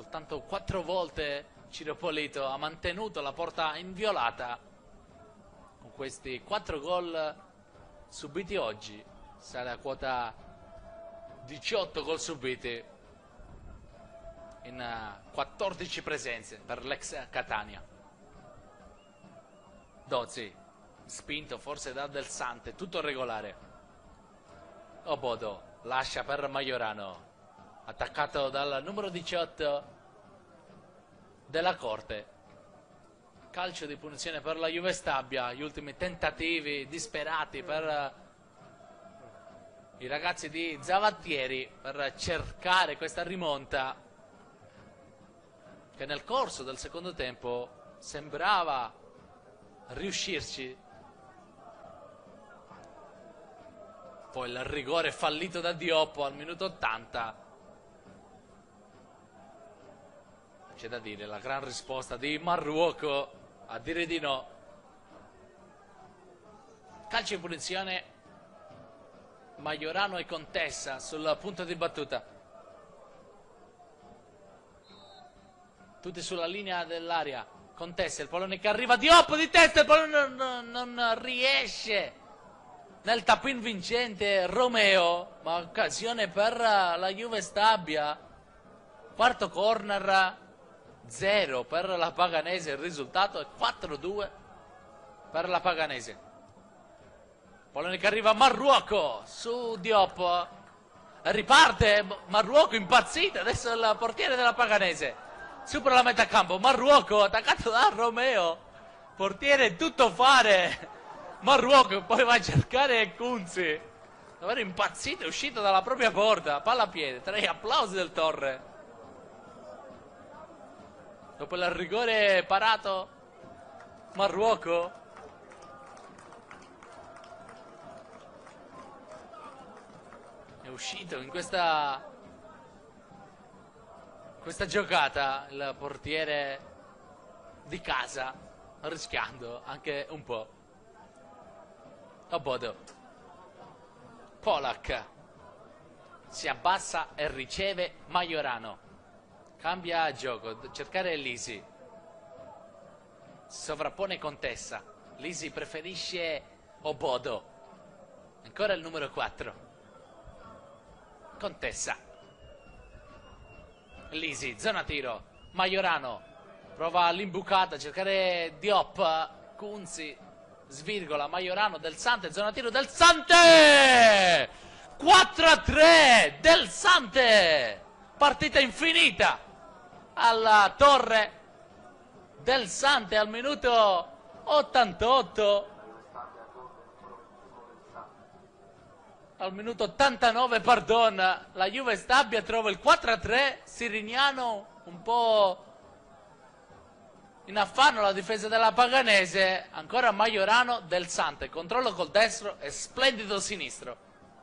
soltanto quattro volte Ciro Polito ha mantenuto la porta inviolata con questi quattro gol subiti oggi. Sale a quota 18 gol subiti in 14 eh, presenze per l'ex Catania. Dozzi spinto forse da Del Sante tutto regolare Obodo lascia per Maiorano. Attaccato dal numero 18 della Corte. Calcio di punizione per la Juve Stabia. Gli ultimi tentativi disperati per i ragazzi di Zavattieri per cercare questa rimonta che nel corso del secondo tempo sembrava riuscirci poi il rigore fallito da Dioppo al minuto 80 c'è da dire la gran risposta di Marruoco a dire di no. Calcio in punizione. Maiorano e Contessa sul punto di battuta. Tutti sulla linea dell'aria. Contessa il pallone che arriva. Dioppo di testa il pallone non, non, non riesce nel tapin vincente Romeo, ma occasione per la Juve Stabia. Quarto corner 0 per la Paganese, il risultato è 4-2 per la Paganese. Pallone che arriva Marruoco su Diop. Riparte Marruoco impazzito, adesso il portiere della Paganese. Supera la metà campo, Marruoco attaccato da Romeo. Portiere tutto fare Marruoco poi va a cercare Kunzi. Davvero impazzito, è uscito dalla propria porta. Palla a piede, tre applausi del Torre. Dopo il rigore parato, Marruoco. È uscito in questa, questa giocata il portiere di casa, rischiando anche un po'. Obodo. Polak. Si abbassa e riceve Majorano. Cambia gioco. Cercare Lisi. Sovrappone Contessa. Lisi preferisce Obodo. Ancora il numero 4. Contessa. Lisi, zona tiro. Majorano. Prova l'imbucata, cercare Diop. Kunzi svirgola, Maiorano, Del Sante, zona tiro Del Sante! 4 a 3 Del Sante! Partita infinita alla torre Del Sante al minuto 88. Al minuto 89, pardon, la Juve Stabia trova il 4 a 3, Sirignano un po' in affanno la difesa della Paganese, ancora Maiorano del Sante, controllo col destro e splendido sinistro,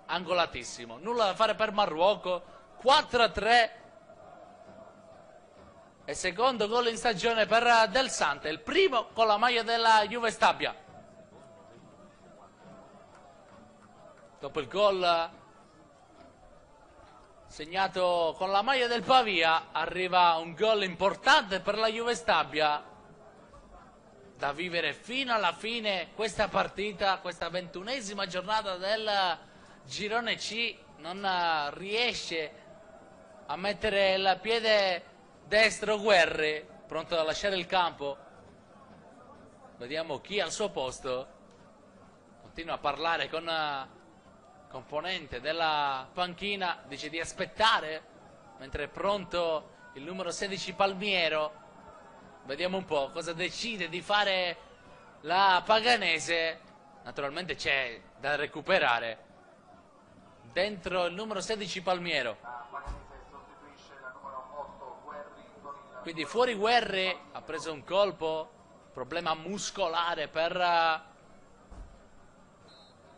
angolatissimo, nulla da fare per Marruoco, 4-3 e secondo gol in stagione per Del Sante, il primo con la maglia della Juve Stabia. Dopo il gol segnato con la maglia del Pavia, arriva un gol importante per la Juve Stabia da vivere fino alla fine questa partita, questa ventunesima giornata del girone C non riesce a mettere il piede destro Guerri, pronto a lasciare il campo. Vediamo chi al suo posto. Continua a parlare con componente della panchina, dice di aspettare, mentre è pronto il numero 16 Palmiero Vediamo un po' cosa decide di fare la Paganese. Naturalmente c'è da recuperare. Dentro il numero 16 Palmiero. Quindi fuori Guerri ha preso un colpo. Problema muscolare per eh,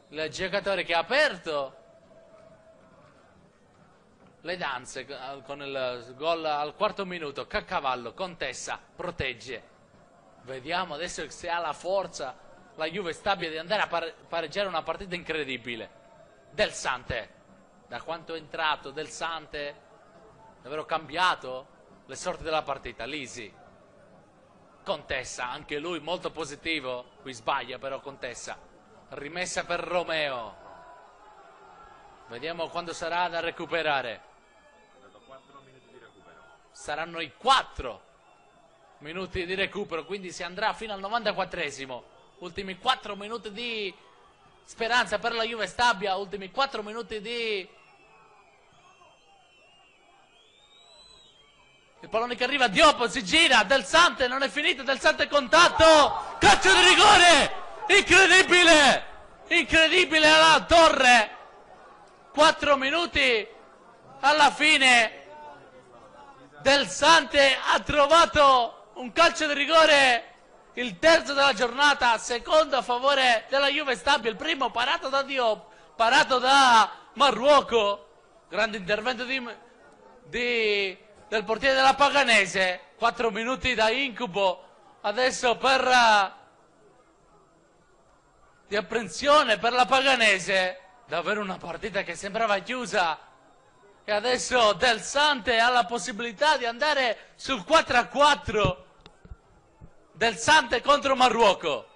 il giocatore che ha aperto le danze con il gol al quarto minuto, Caccavallo, Contessa, protegge. Vediamo adesso se ha la forza la Juve stabile di andare a pareggiare una partita incredibile. Del Sante, da quanto è entrato Del Sante, davvero cambiato le sorti della partita. Lisi, Contessa, anche lui molto positivo, qui sbaglia però Contessa. Rimessa per Romeo. Vediamo quando sarà da recuperare saranno i 4 minuti di recupero, quindi si andrà fino al 94esimo. Ultimi 4 minuti di speranza per la Juve Stabia, ultimi 4 minuti di... Il pallone che arriva, Diop si gira, Del Sante non è finito, Del Sante contatto, calcio di rigore, incredibile, incredibile alla torre, 4 minuti alla fine Del Sante ha trovato un calcio di rigore il terzo della giornata, secondo a favore della Juve Stabia, il primo parato da Diop, parato da Marruoco, grande intervento di, di, del portiere della Paganese, 4 minuti da incubo, adesso per di apprensione per la Paganese, davvero una partita che sembrava chiusa e adesso Del Sante ha la possibilità di andare sul 4 a 4 del Sante contro Marruoco.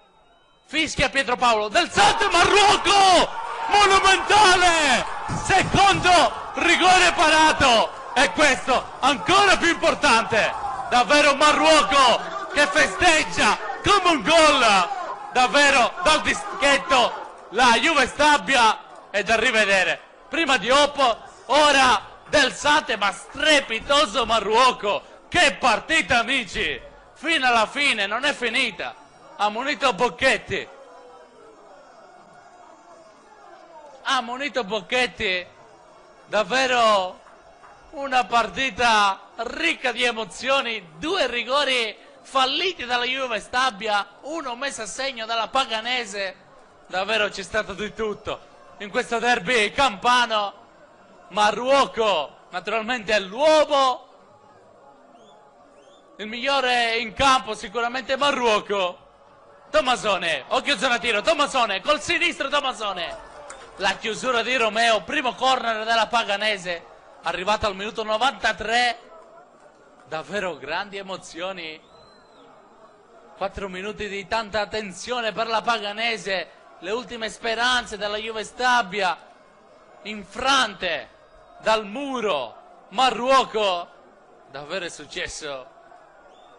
Fischia Pietro Paolo. Del Sante Marruoco! Monumentale! Secondo rigore parato. E questo ancora più importante. Davvero Marruoco che festeggia come un gol. Davvero dal dischetto la Juve Stabia da rivedere. Prima di Oppo, ora del Sante ma strepitoso Marruoco. Che partita amici! fino alla fine, non è finita. Ha munito Bocchetti. Ha munito Bocchetti davvero una partita ricca di emozioni, due rigori falliti dalla Juve Stabia, uno messo a segno dalla Paganese. Davvero c'è stato di tutto in questo derby campano. Marruoco naturalmente è l'uomo il migliore in campo sicuramente Marruoco. Tommasone, occhio zona tiro, Tommasone, col sinistro Tommasone. La chiusura di Romeo, primo corner della Paganese, arrivato al minuto 93. Davvero grandi emozioni. Quattro minuti di tanta tensione per la Paganese, le ultime speranze della Juve Stabia, infrante dal muro, Marruoco. Davvero è successo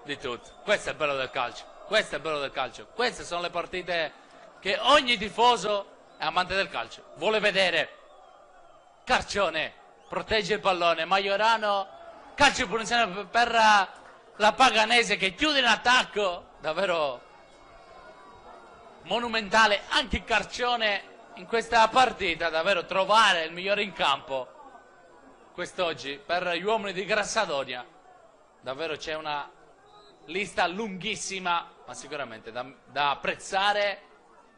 di tutto. Questo è il bello del calcio. Questo è il bello del calcio. Queste sono le partite che ogni tifoso è amante del calcio vuole vedere. Carcione protegge il pallone. Maiorano calcio di punizione per la Paganese che chiude in attacco. Davvero monumentale anche Carcione in questa partita. Davvero trovare il migliore in campo quest'oggi per gli uomini di Grassadonia. Davvero c'è una lista lunghissima, ma sicuramente da, da apprezzare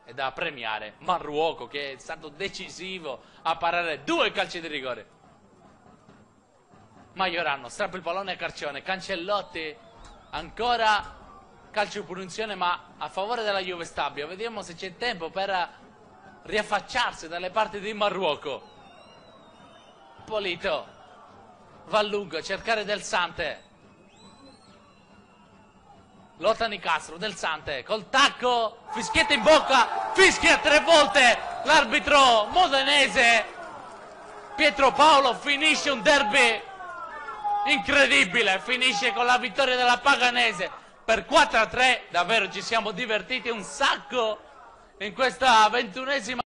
e da premiare. Marruoco che è stato decisivo a parare due calci di rigore. Maiorano, strappa il pallone a Carcione, Cancellotti, ancora calcio di punizione ma a favore della Juve Stabio. Vediamo se c'è tempo per riaffacciarsi dalle parti di Marruoco. Polito va a lungo cercare Del Sante lotta Nicastro, Del Sante, col tacco, fischietta in bocca, fischia tre volte l'arbitro modenese. Pietro Paolo finisce un derby incredibile, finisce con la vittoria della Paganese per 4 a 3. Davvero ci siamo divertiti un sacco in questa ventunesima